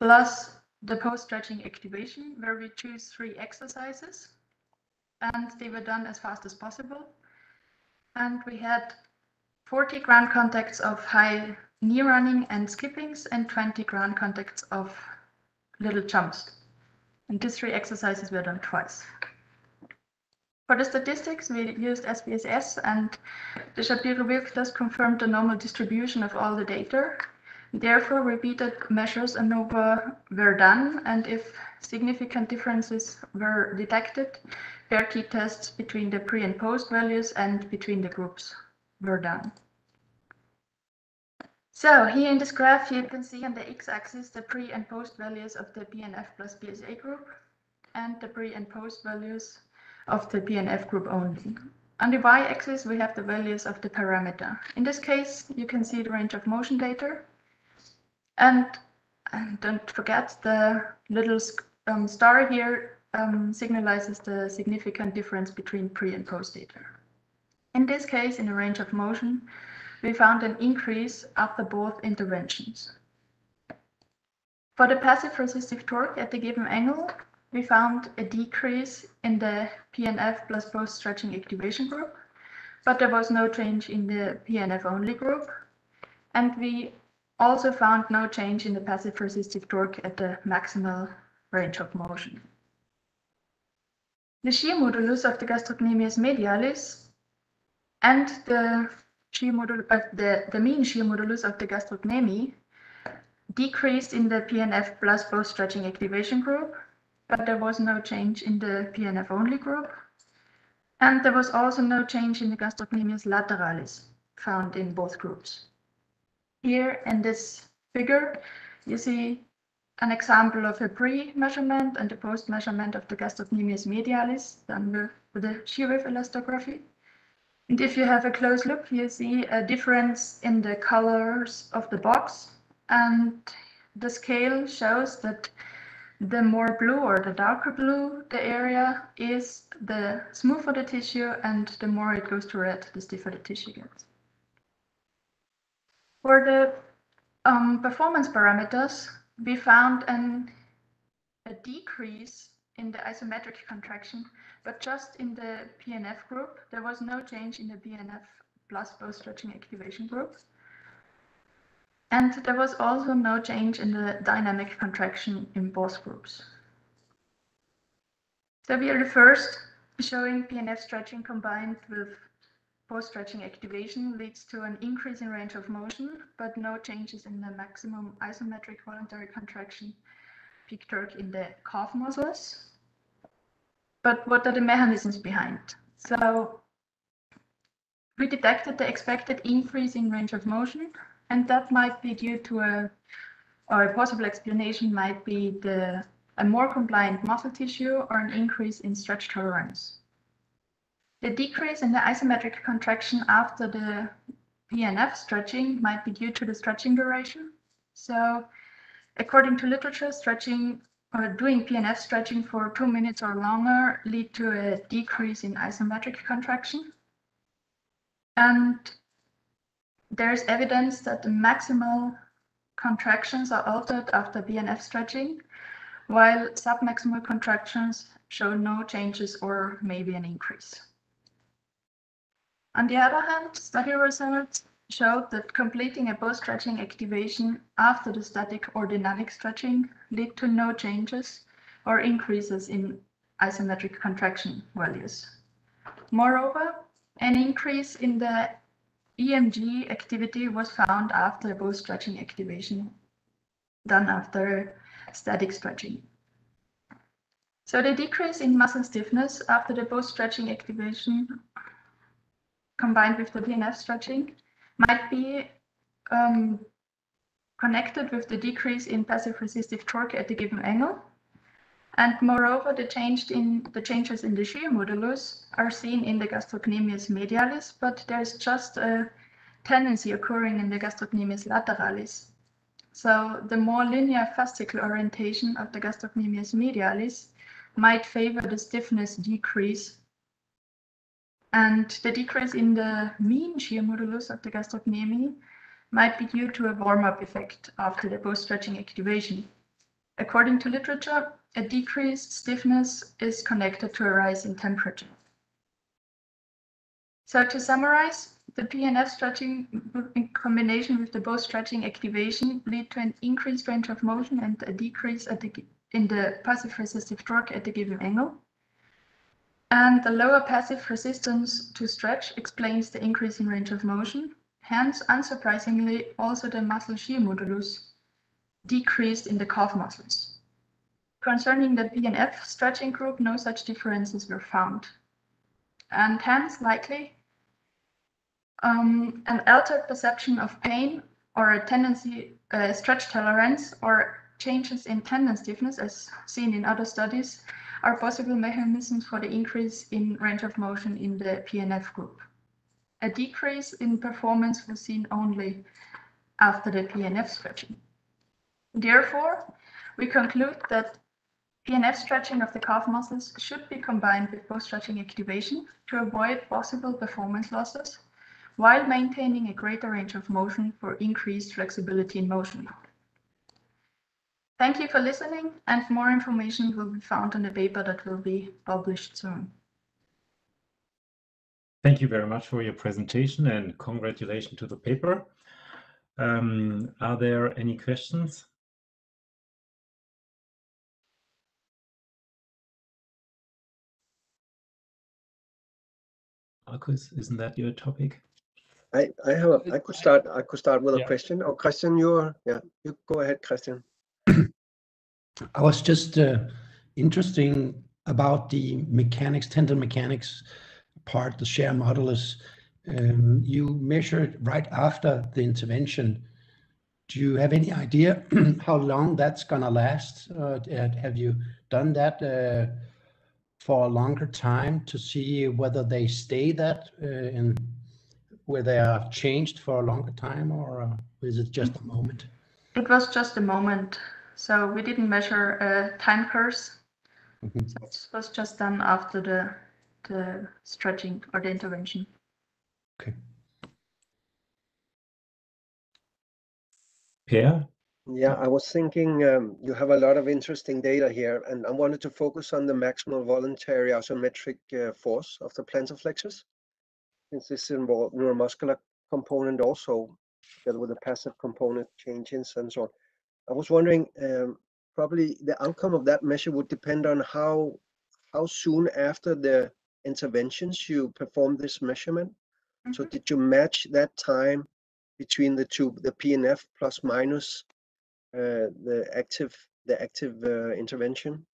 plus the post-stretching activation, where we choose three exercises, and they were done as fast as possible. And we had 40 ground contacts of high knee running and skippings and 20 ground contacts of little jumps. And these three exercises were done twice. For the statistics, we used SPSS and the Shapiro-Wilk test confirmed the normal distribution of all the data. Therefore, repeated measures ANOVA were done, and if significant differences were detected, pair t-tests between the pre and post values and between the groups were done. So here in this graph, you can see on the x-axis the pre and post values of the PNF plus PSA group and the pre and post values of the PNF group only. On the y-axis, we have the values of the parameter. In this case, you can see the range of motion data. And, and don't forget the little um, star here um, signalizes the significant difference between pre and post data. In this case, in the range of motion, we found an increase after both interventions. For the passive resistive torque at the given angle, we found a decrease in the PNF plus post stretching activation group, but there was no change in the PNF only group. And we also found no change in the passive resistive torque at the maximal range of motion. The shear modulus of the gastrocnemius medialis and the shear uh, the, the mean shear modulus of the gastrocnemi decreased in the PNF plus post stretching activation group but there was no change in the PNF only group. And there was also no change in the gastrocnemius lateralis found in both groups. Here in this figure, you see an example of a pre-measurement and a post-measurement of the gastrocnemius medialis done with the shear wave elastography. And if you have a close look, you see a difference in the colors of the box. And the scale shows that the more blue or the darker blue the area is, the smoother the tissue and the more it goes to red, the stiffer the tissue gets. For the um, performance parameters, we found an, a decrease in the isometric contraction, but just in the PNF group, there was no change in the PNF plus post-stretching activation group. And there was also no change in the dynamic contraction in both groups. So we are the first showing PNF stretching combined with post-stretching activation leads to an increase in range of motion, but no changes in the maximum isometric voluntary contraction peak torque in the calf muscles. But what are the mechanisms behind? So we detected the expected increase in range of motion and that might be due to a, or a possible explanation might be the a more compliant muscle tissue or an increase in stretch tolerance. The decrease in the isometric contraction after the PNF stretching might be due to the stretching duration. So according to literature, stretching or doing PNF stretching for two minutes or longer lead to a decrease in isometric contraction. And there's evidence that the maximal contractions are altered after PNF stretching, while submaximal contractions show no changes or maybe an increase. On the other hand, study results showed that completing a post stretching activation after the static or dynamic stretching lead to no changes or increases in isometric contraction values. Moreover, an increase in the EMG activity was found after post stretching activation done after static stretching. So the decrease in muscle stiffness after the post stretching activation combined with the PNF stretching might be um, connected with the decrease in passive resistive torque at a given angle. And moreover, the, in, the changes in the shear modulus are seen in the gastrocnemius medialis, but there's just a tendency occurring in the gastrocnemius lateralis. So the more linear fascicle orientation of the gastrocnemius medialis might favor the stiffness decrease and the decrease in the mean shear modulus of the gastrocnemy might be due to a warm-up effect after the post-stretching activation. According to literature, a decreased stiffness is connected to a rise in temperature. So to summarize, the PNF stretching in combination with the post stretching activation lead to an increased range of motion and a decrease the, in the passive resistive torque at the given angle. And the lower passive resistance to stretch explains the increase in range of motion. Hence, unsurprisingly, also the muscle shear modulus decreased in the calf muscles. Concerning the PNF stretching group, no such differences were found. And hence, likely, um, an altered perception of pain or a tendency, uh, stretch tolerance or changes in tendon stiffness as seen in other studies are possible mechanisms for the increase in range of motion in the PNF group. A decrease in performance was seen only after the PNF stretching. Therefore, we conclude that PNF stretching of the calf muscles should be combined with post-stretching activation to avoid possible performance losses while maintaining a greater range of motion for increased flexibility in motion. Thank you for listening, and more information will be found in the paper that will be published soon. Thank you very much for your presentation and congratulations to the paper. Um, are there any questions? Marcus, isn't that your topic? I, I have a, I could start I could start with a question. Oh, Christian, you're yeah, you go ahead, Christian. I was just uh, interesting about the mechanics, tendon mechanics part, the share modulus. Um, you measured right after the intervention. Do you have any idea how long that's gonna last? Uh, have you done that uh, for a longer time to see whether they stay that uh, in where they are changed for a longer time, or uh, is it just a moment? It was just a moment. So we didn't measure a time course. Mm-hmm. So it was just done after the the stretching or the intervention. Okay. Per? Yeah, I was thinking um, you have a lot of interesting data here, and I wanted to focus on the maximal voluntary isometric uh, force of the plantar flexors, since this involves neuromuscular component also, together with the passive component changes and so on. I was wondering, um, probably the outcome of that measure would depend on how how soon after the interventions you perform this measurement. Mm -hmm. So mm-hmm. did you match that time between the two, the PNF plus minus uh, the active the active uh, intervention?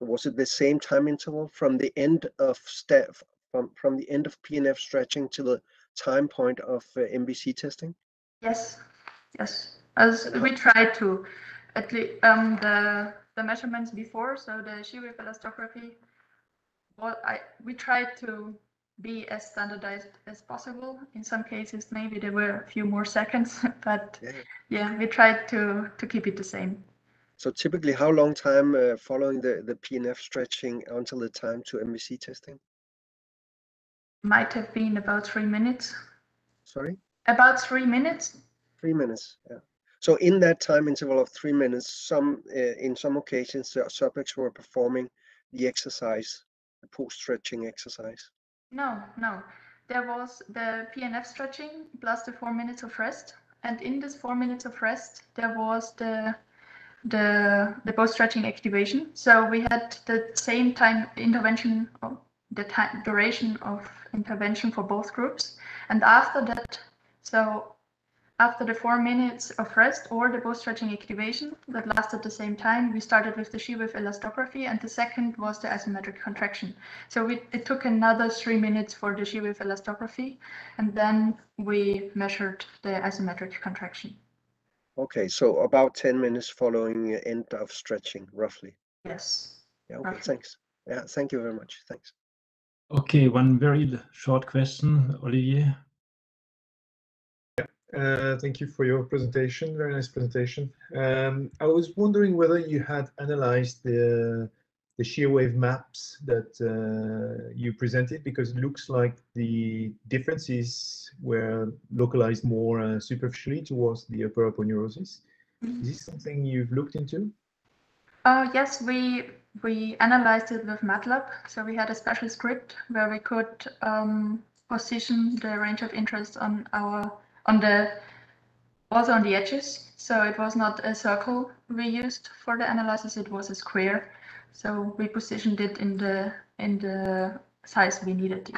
Was it the same time interval from the end of step from from the end of PNF stretching to the time point of uh, MVC testing? Yes, yes as we tried to at least um, the the measurements before so the shear elastography well i we tried to be as standardized as possible. In some cases maybe there were a few more seconds but yeah, yeah we tried to to keep it the same. So typically how long time uh, following the the pnf stretching until the time to MVC testing? Might have been about three minutes. Sorry? About three minutes. Three minutes yeah So in that time interval of three minutes, some uh, in some occasions the subjects were performing the exercise, the post-stretching exercise. No, no. There was the PNF stretching plus the four minutes of rest. And in this four minutes of rest, there was the the the post stretching activation. So we had the same time intervention, of the time duration of intervention for both groups. And after that, so after the four minutes of rest or the post stretching activation that lasted the same time, we started with the shear wave elastography, and the second was the isometric contraction. So we, it took another three minutes for the shear wave elastography, and then we measured the isometric contraction. Okay, so about 10 minutes following end of stretching, roughly. Yes. Yeah, okay, roughly. thanks. Yeah, thank you very much. Thanks. Okay, one very short question, Olivier. Uh, thank you for your presentation. Very nice presentation. Um, I was wondering whether you had analyzed the the shear wave maps that uh, you presented because it looks like the differences were localized more uh, superficially towards the upper aponeurosis. Is this something you've looked into? Uh, yes, we we analyzed it with MATLAB. So we had a special script where we could um, position the range of interest on our on the also on the edges. So it was not a circle we used for the analysis; it was a square. So we positioned it in the in the size we needed it,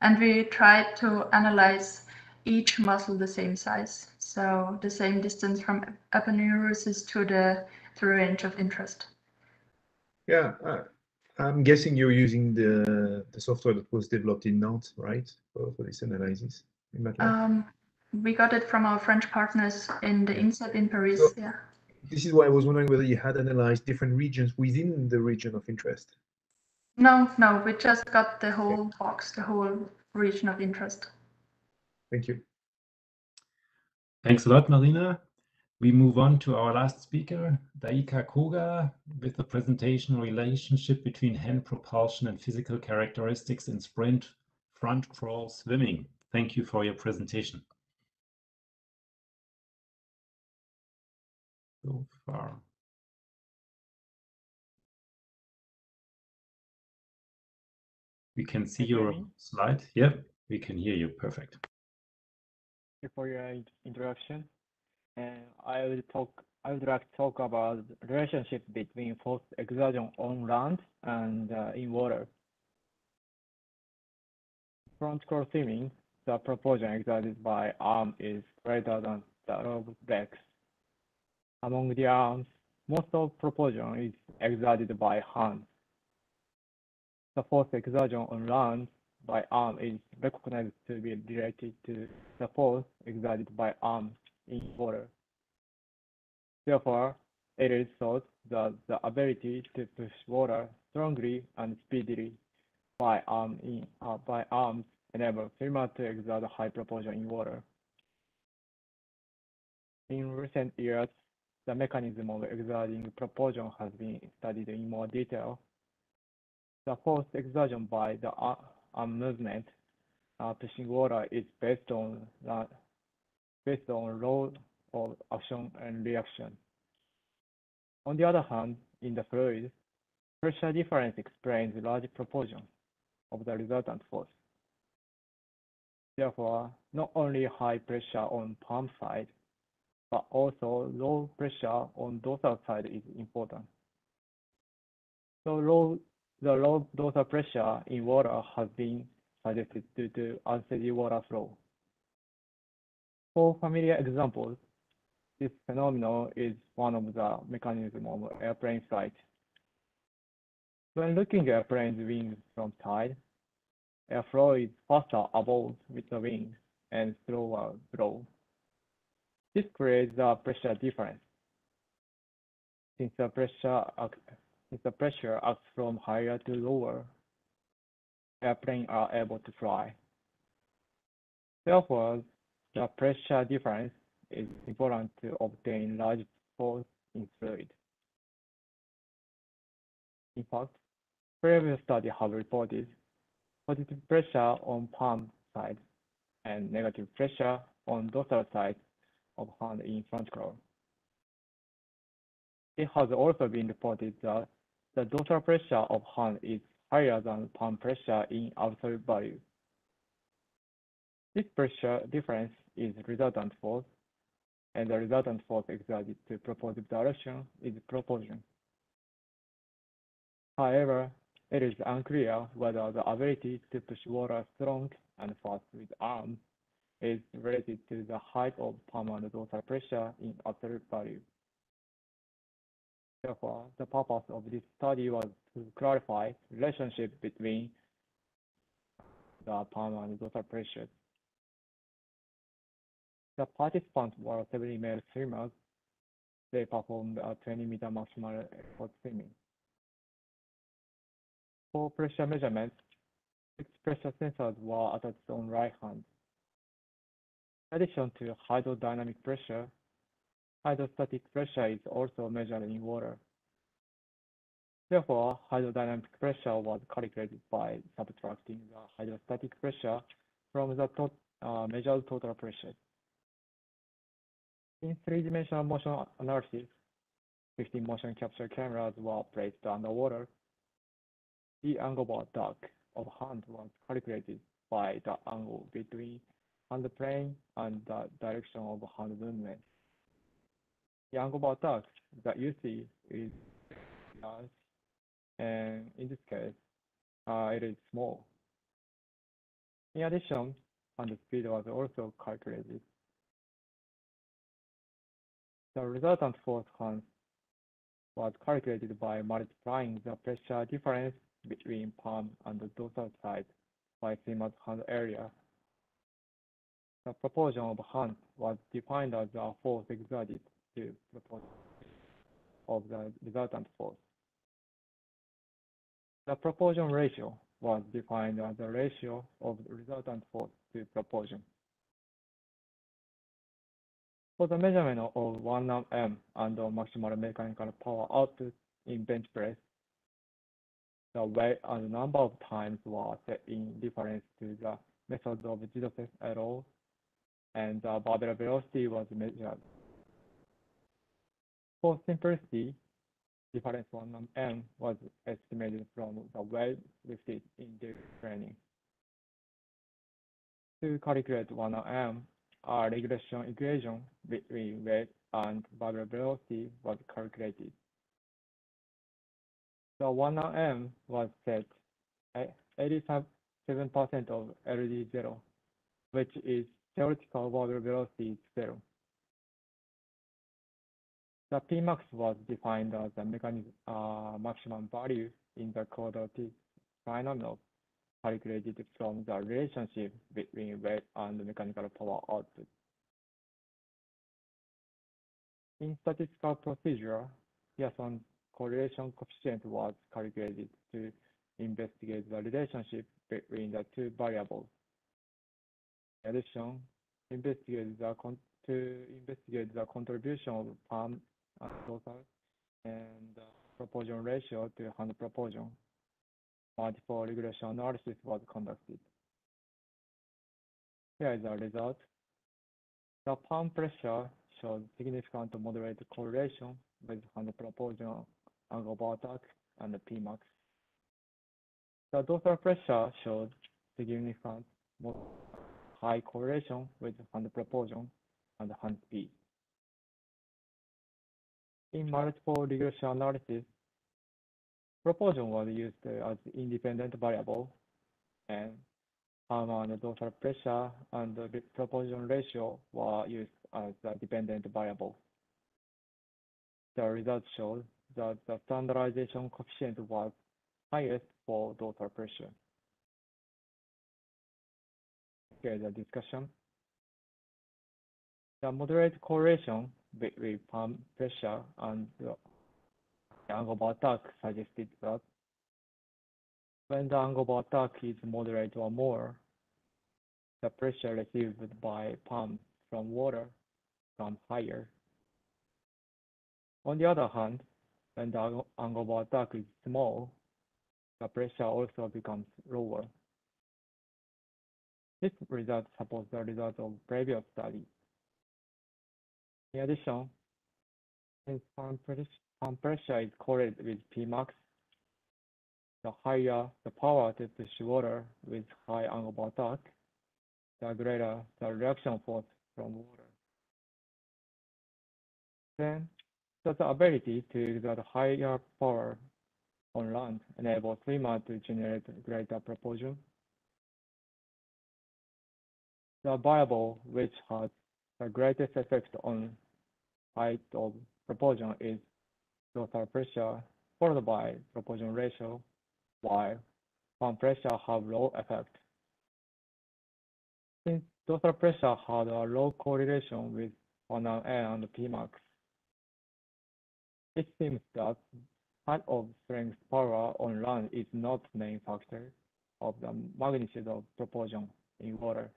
and we tried to analyze each muscle the same size, so the same distance from aponeurosis to the to range of interest. Yeah, uh, I'm guessing you're using the the software that was developed in Nantes, right, for, for this analysis in MATLAB? Um, we got it from our French partners in the INSEP in Paris. So- yeah. This is why I was wondering whether you had analyzed different regions within the region of interest. No, no, we just got the whole box, the whole region of interest. Thank you. Thanks a lot, Marina. We move on to our last speaker, Daiki Koga, with the presentation relationship between hand propulsion and physical characteristics in sprint front crawl swimming. Thank you for your presentation. So far. We can see your slide. Yep, we can hear you. Perfect. Thank you for your introduction. And I will talk. I would like to talk about the relationship between force exertion on land and uh, in water. Front crawl swimming, the propulsion exerted by arm is greater than that of legs. Among the arms, most of propulsion is exerted by hands. The force exertion on land by arm is recognized to be related to the force exerted by arm in water. Therefore, it is thought that the ability to push water strongly and speedily by arm in uh, by arms enable swimmer to exert high propulsion in water. In recent years, the mechanism of exerting propulsion has been studied in more detail. The force exertion by the arm movement uh, pushing water is based on uh, based on law of action and reaction. On the other hand, in the fluid, pressure difference explains large proportion of the resultant force. Therefore, not only high pressure on pump side, but also low pressure on dorsal side is important. So low, the low dorsal pressure in water has been suggested due to unsteady water flow. For familiar examples, this phenomenon is one of the mechanisms of airplane flight. When looking at airplane's wings from side, airflow is faster above with the wings and slower below. This creates a pressure difference. Since the pressure since the pressure acts from higher to lower, airplanes are able to fly. Therefore, the pressure difference is important to obtain large force in fluid. In fact, previous studies have reported positive pressure on palm side and negative pressure on dorsal side of hand in front crawl. it has also been reported that the dorsal pressure of hand is higher than palm pressure in absolute value. This pressure difference is resultant force, and the resultant force exerted to propulsive direction is propulsion. However, it is unclear whether the ability to push water strong and fast with arm is related to the height of and dorsal pressure in absolute value. Therefore, the purpose of this study was to clarify relationship between the and dorsal pressure. The participants were 70 male swimmers. They performed a 20 meter maximal effort swimming. For pressure measurements, six pressure sensors were attached on right hand. In addition to hydrodynamic pressure, hydrostatic pressure is also measured in water. Therefore, hydrodynamic pressure was calculated by subtracting the hydrostatic pressure from the to uh, measured total pressure. In three-dimensional motion analysis, 15 motion capture cameras were placed underwater. The angle of attack of hand was calculated by the angle between hand plane and the direction of hand movement. The bar dark that you see is large, and in this case, uh, it is small. In addition, the speed was also calculated. The resultant force hand was calculated by multiplying the pressure difference between palm and the dorsal side by same hand area. The propulsion of hand was defined as the force exerted to proportion of the resultant force. The propulsion ratio was defined as the ratio of the resultant force to propulsion. For the measurement of 1 m and the maximal mechanical power output in bench press, the weight and number of times were set in difference to the methods of Joseph et al. And uh, the barbell velocity was measured. For simplicity, difference 1 m was estimated from the weight lifted in the training. To calculate 1 m, a regression equation between weight and velocity was calculated. The 1M was set at 87% of LD0, which is theoretical barbell velocity is zero. The Pmax was defined as the mechanism, uh, maximum value in the quadratic trinomial calculated from the relationship between weight and mechanical power output. In statistical procedure, Pearson correlation coefficient was calculated to investigate the relationship between the two variables. Addition, investigate the to investigate the contribution of palm and uh, dorsal and the propulsion ratio to hand propulsion multiple regression analysis was conducted. Here is the result. The palm pressure showed significant moderate correlation with hand propulsion angle of attack and the Pmax. The dorsal pressure showed significant high correlation with hand propulsion and hand speed. In multiple regression analysis, Propulsion was used as independent variable, and palm and dorsal pressure and the propulsion ratio were used as a dependent variable. The results showed that the standardization coefficient was highest for dorsal pressure. A discussion. The moderate correlation between palm pressure and the angle of attack suggested that when the angle of attack is moderate or more, the pressure received by pump from water becomes higher. On the other hand, when the angle of attack is small, the pressure also becomes lower. This result supports the result of previous study. In addition, since pump pressure is correlated with Pmax. The higher the power to push water with high angle of attack, the greater the reaction force from water. Then, so the ability to exert higher power on land enables swimmer to generate greater propulsion. The variable which has the greatest effect on height of propulsion is dorsal pressure, followed by propulsion ratio, while palm pressure have low effect. Since dorsal pressure has a low correlation with 1N and Pmax, it seems that height of strength power on land is not main factor of the magnitude of propulsion in water.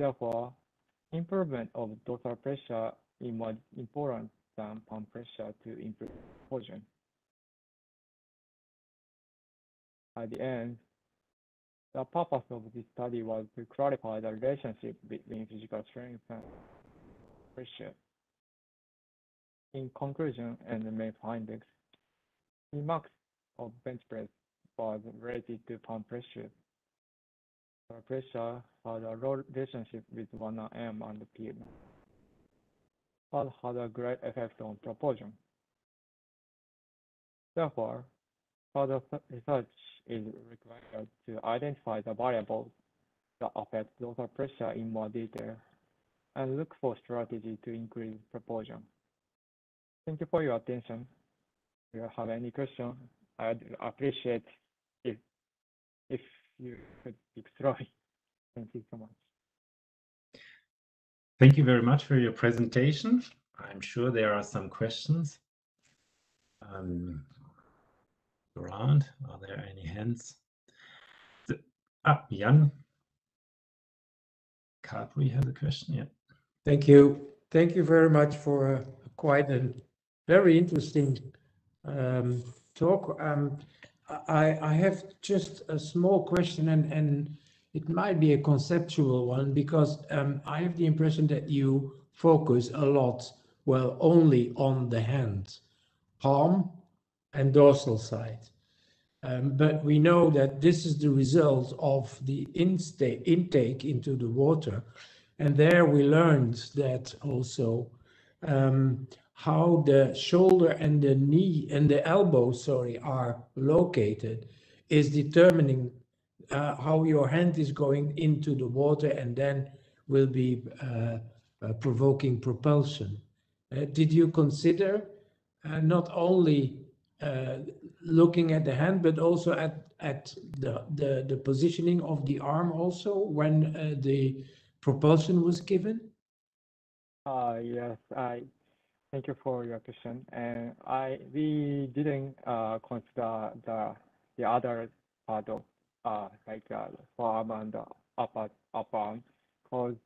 Therefore, improvement of dorsal pressure is more important than palm pressure to improve propulsion. At the end, the purpose of this study was to clarify the relationship between physical strength and pressure. In conclusion and the main findings, Pmax of bench press was related to palm pressure. The pressure had a relationship with 1M and P, but had a great effect on propulsion. Therefore, further research is required to identify the variables that affect dorsal pressure in more detail and look for strategy to increase propulsion. Thank you for your attention. If you have any question, I'd appreciate if you could speak. Thank you so much. Thank you very much for your presentation. I'm sure there are some questions. Um, around, are there any hands? The, ah, Jan Cabri has a question. Yeah. Thank you. Thank you very much for a, quite a very interesting um, talk. Um, I, I have just a small question and, and it might be a conceptual one because um, I have the impression that you focus a lot, well, only on the hand, palm and dorsal side. Um, but we know that this is the result of the intake into the water. And there we learned that also um, how the shoulder and the knee and the elbow, sorry, are located is determining uh, how your hand is going into the water and then will be uh, uh, provoking propulsion. Uh, did you consider uh, not only uh, looking at the hand, but also at, at the, the, the positioning of the arm also when the propulsion was given? Uh, yes, I Thank you for your question. And I we didn't uh, consider the the other part of uh, like uh, forearm and arm because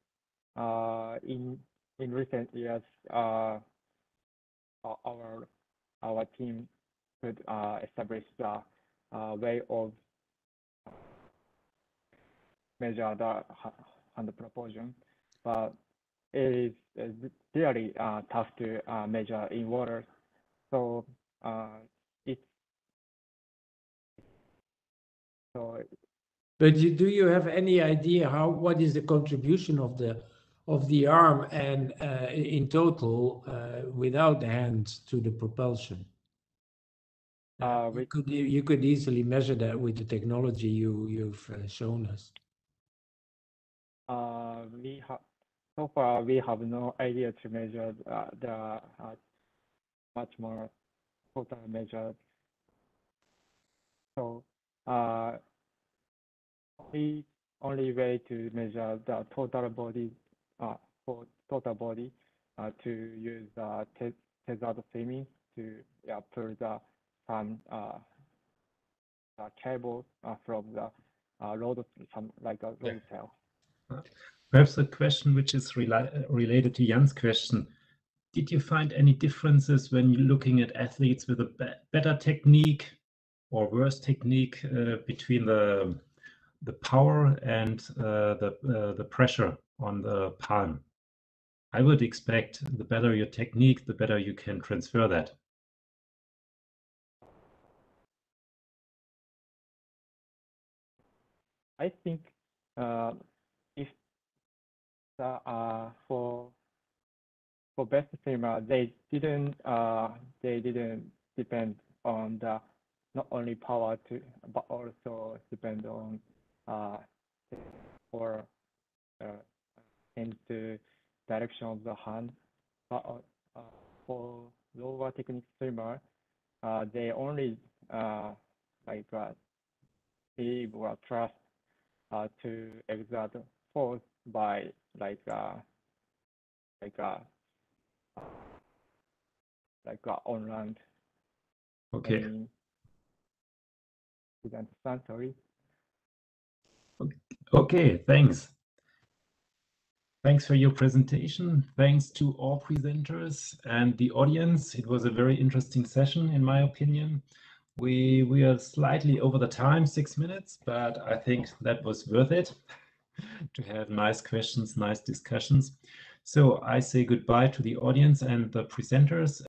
in in recent years our our team could establish the way of measure the hand it is really uh, tough to uh, measure in water. So uh, it's so. But you, do you have any idea how what is the contribution of the of the arm and uh, in total uh, without the hand to the propulsion? Uh, you could you could easily measure that with the technology you you've uh, shown us. Uh, we have so far we have no idea to measure uh, the uh, much more total measure. So uh, the only way to measure the total body uh, for total body uh, to use uh, te tethered swimming to yeah, pull the some uh, uh, cable uh, from the uh, load some like a load Yeah. cell. Perhaps a question which is rela related to Jan's question. Did you find any differences when you're looking at athletes with a be better technique or worse technique uh, between the the power and uh, the uh, the pressure on the palm? I would expect the better your technique, the better you can transfer that. I think uh, uh, for for best streamer, they didn't uh, they didn't depend on the not only power to but also depend on uh, for uh, into direction of the hand. But uh, for lower technique streamer, uh, they only uh, like uh, be or trust uh, to exert force by like uh, like uh, like uh, on land. Okay. Is understand? Sorry. Okay, thanks. Thanks for your presentation. Thanks to all presenters and the audience. It was a very interesting session, in my opinion. We we are slightly over the time, six minutes, but I think that was worth it to have nice questions, nice discussions. So I say goodbye to the audience and the presenters.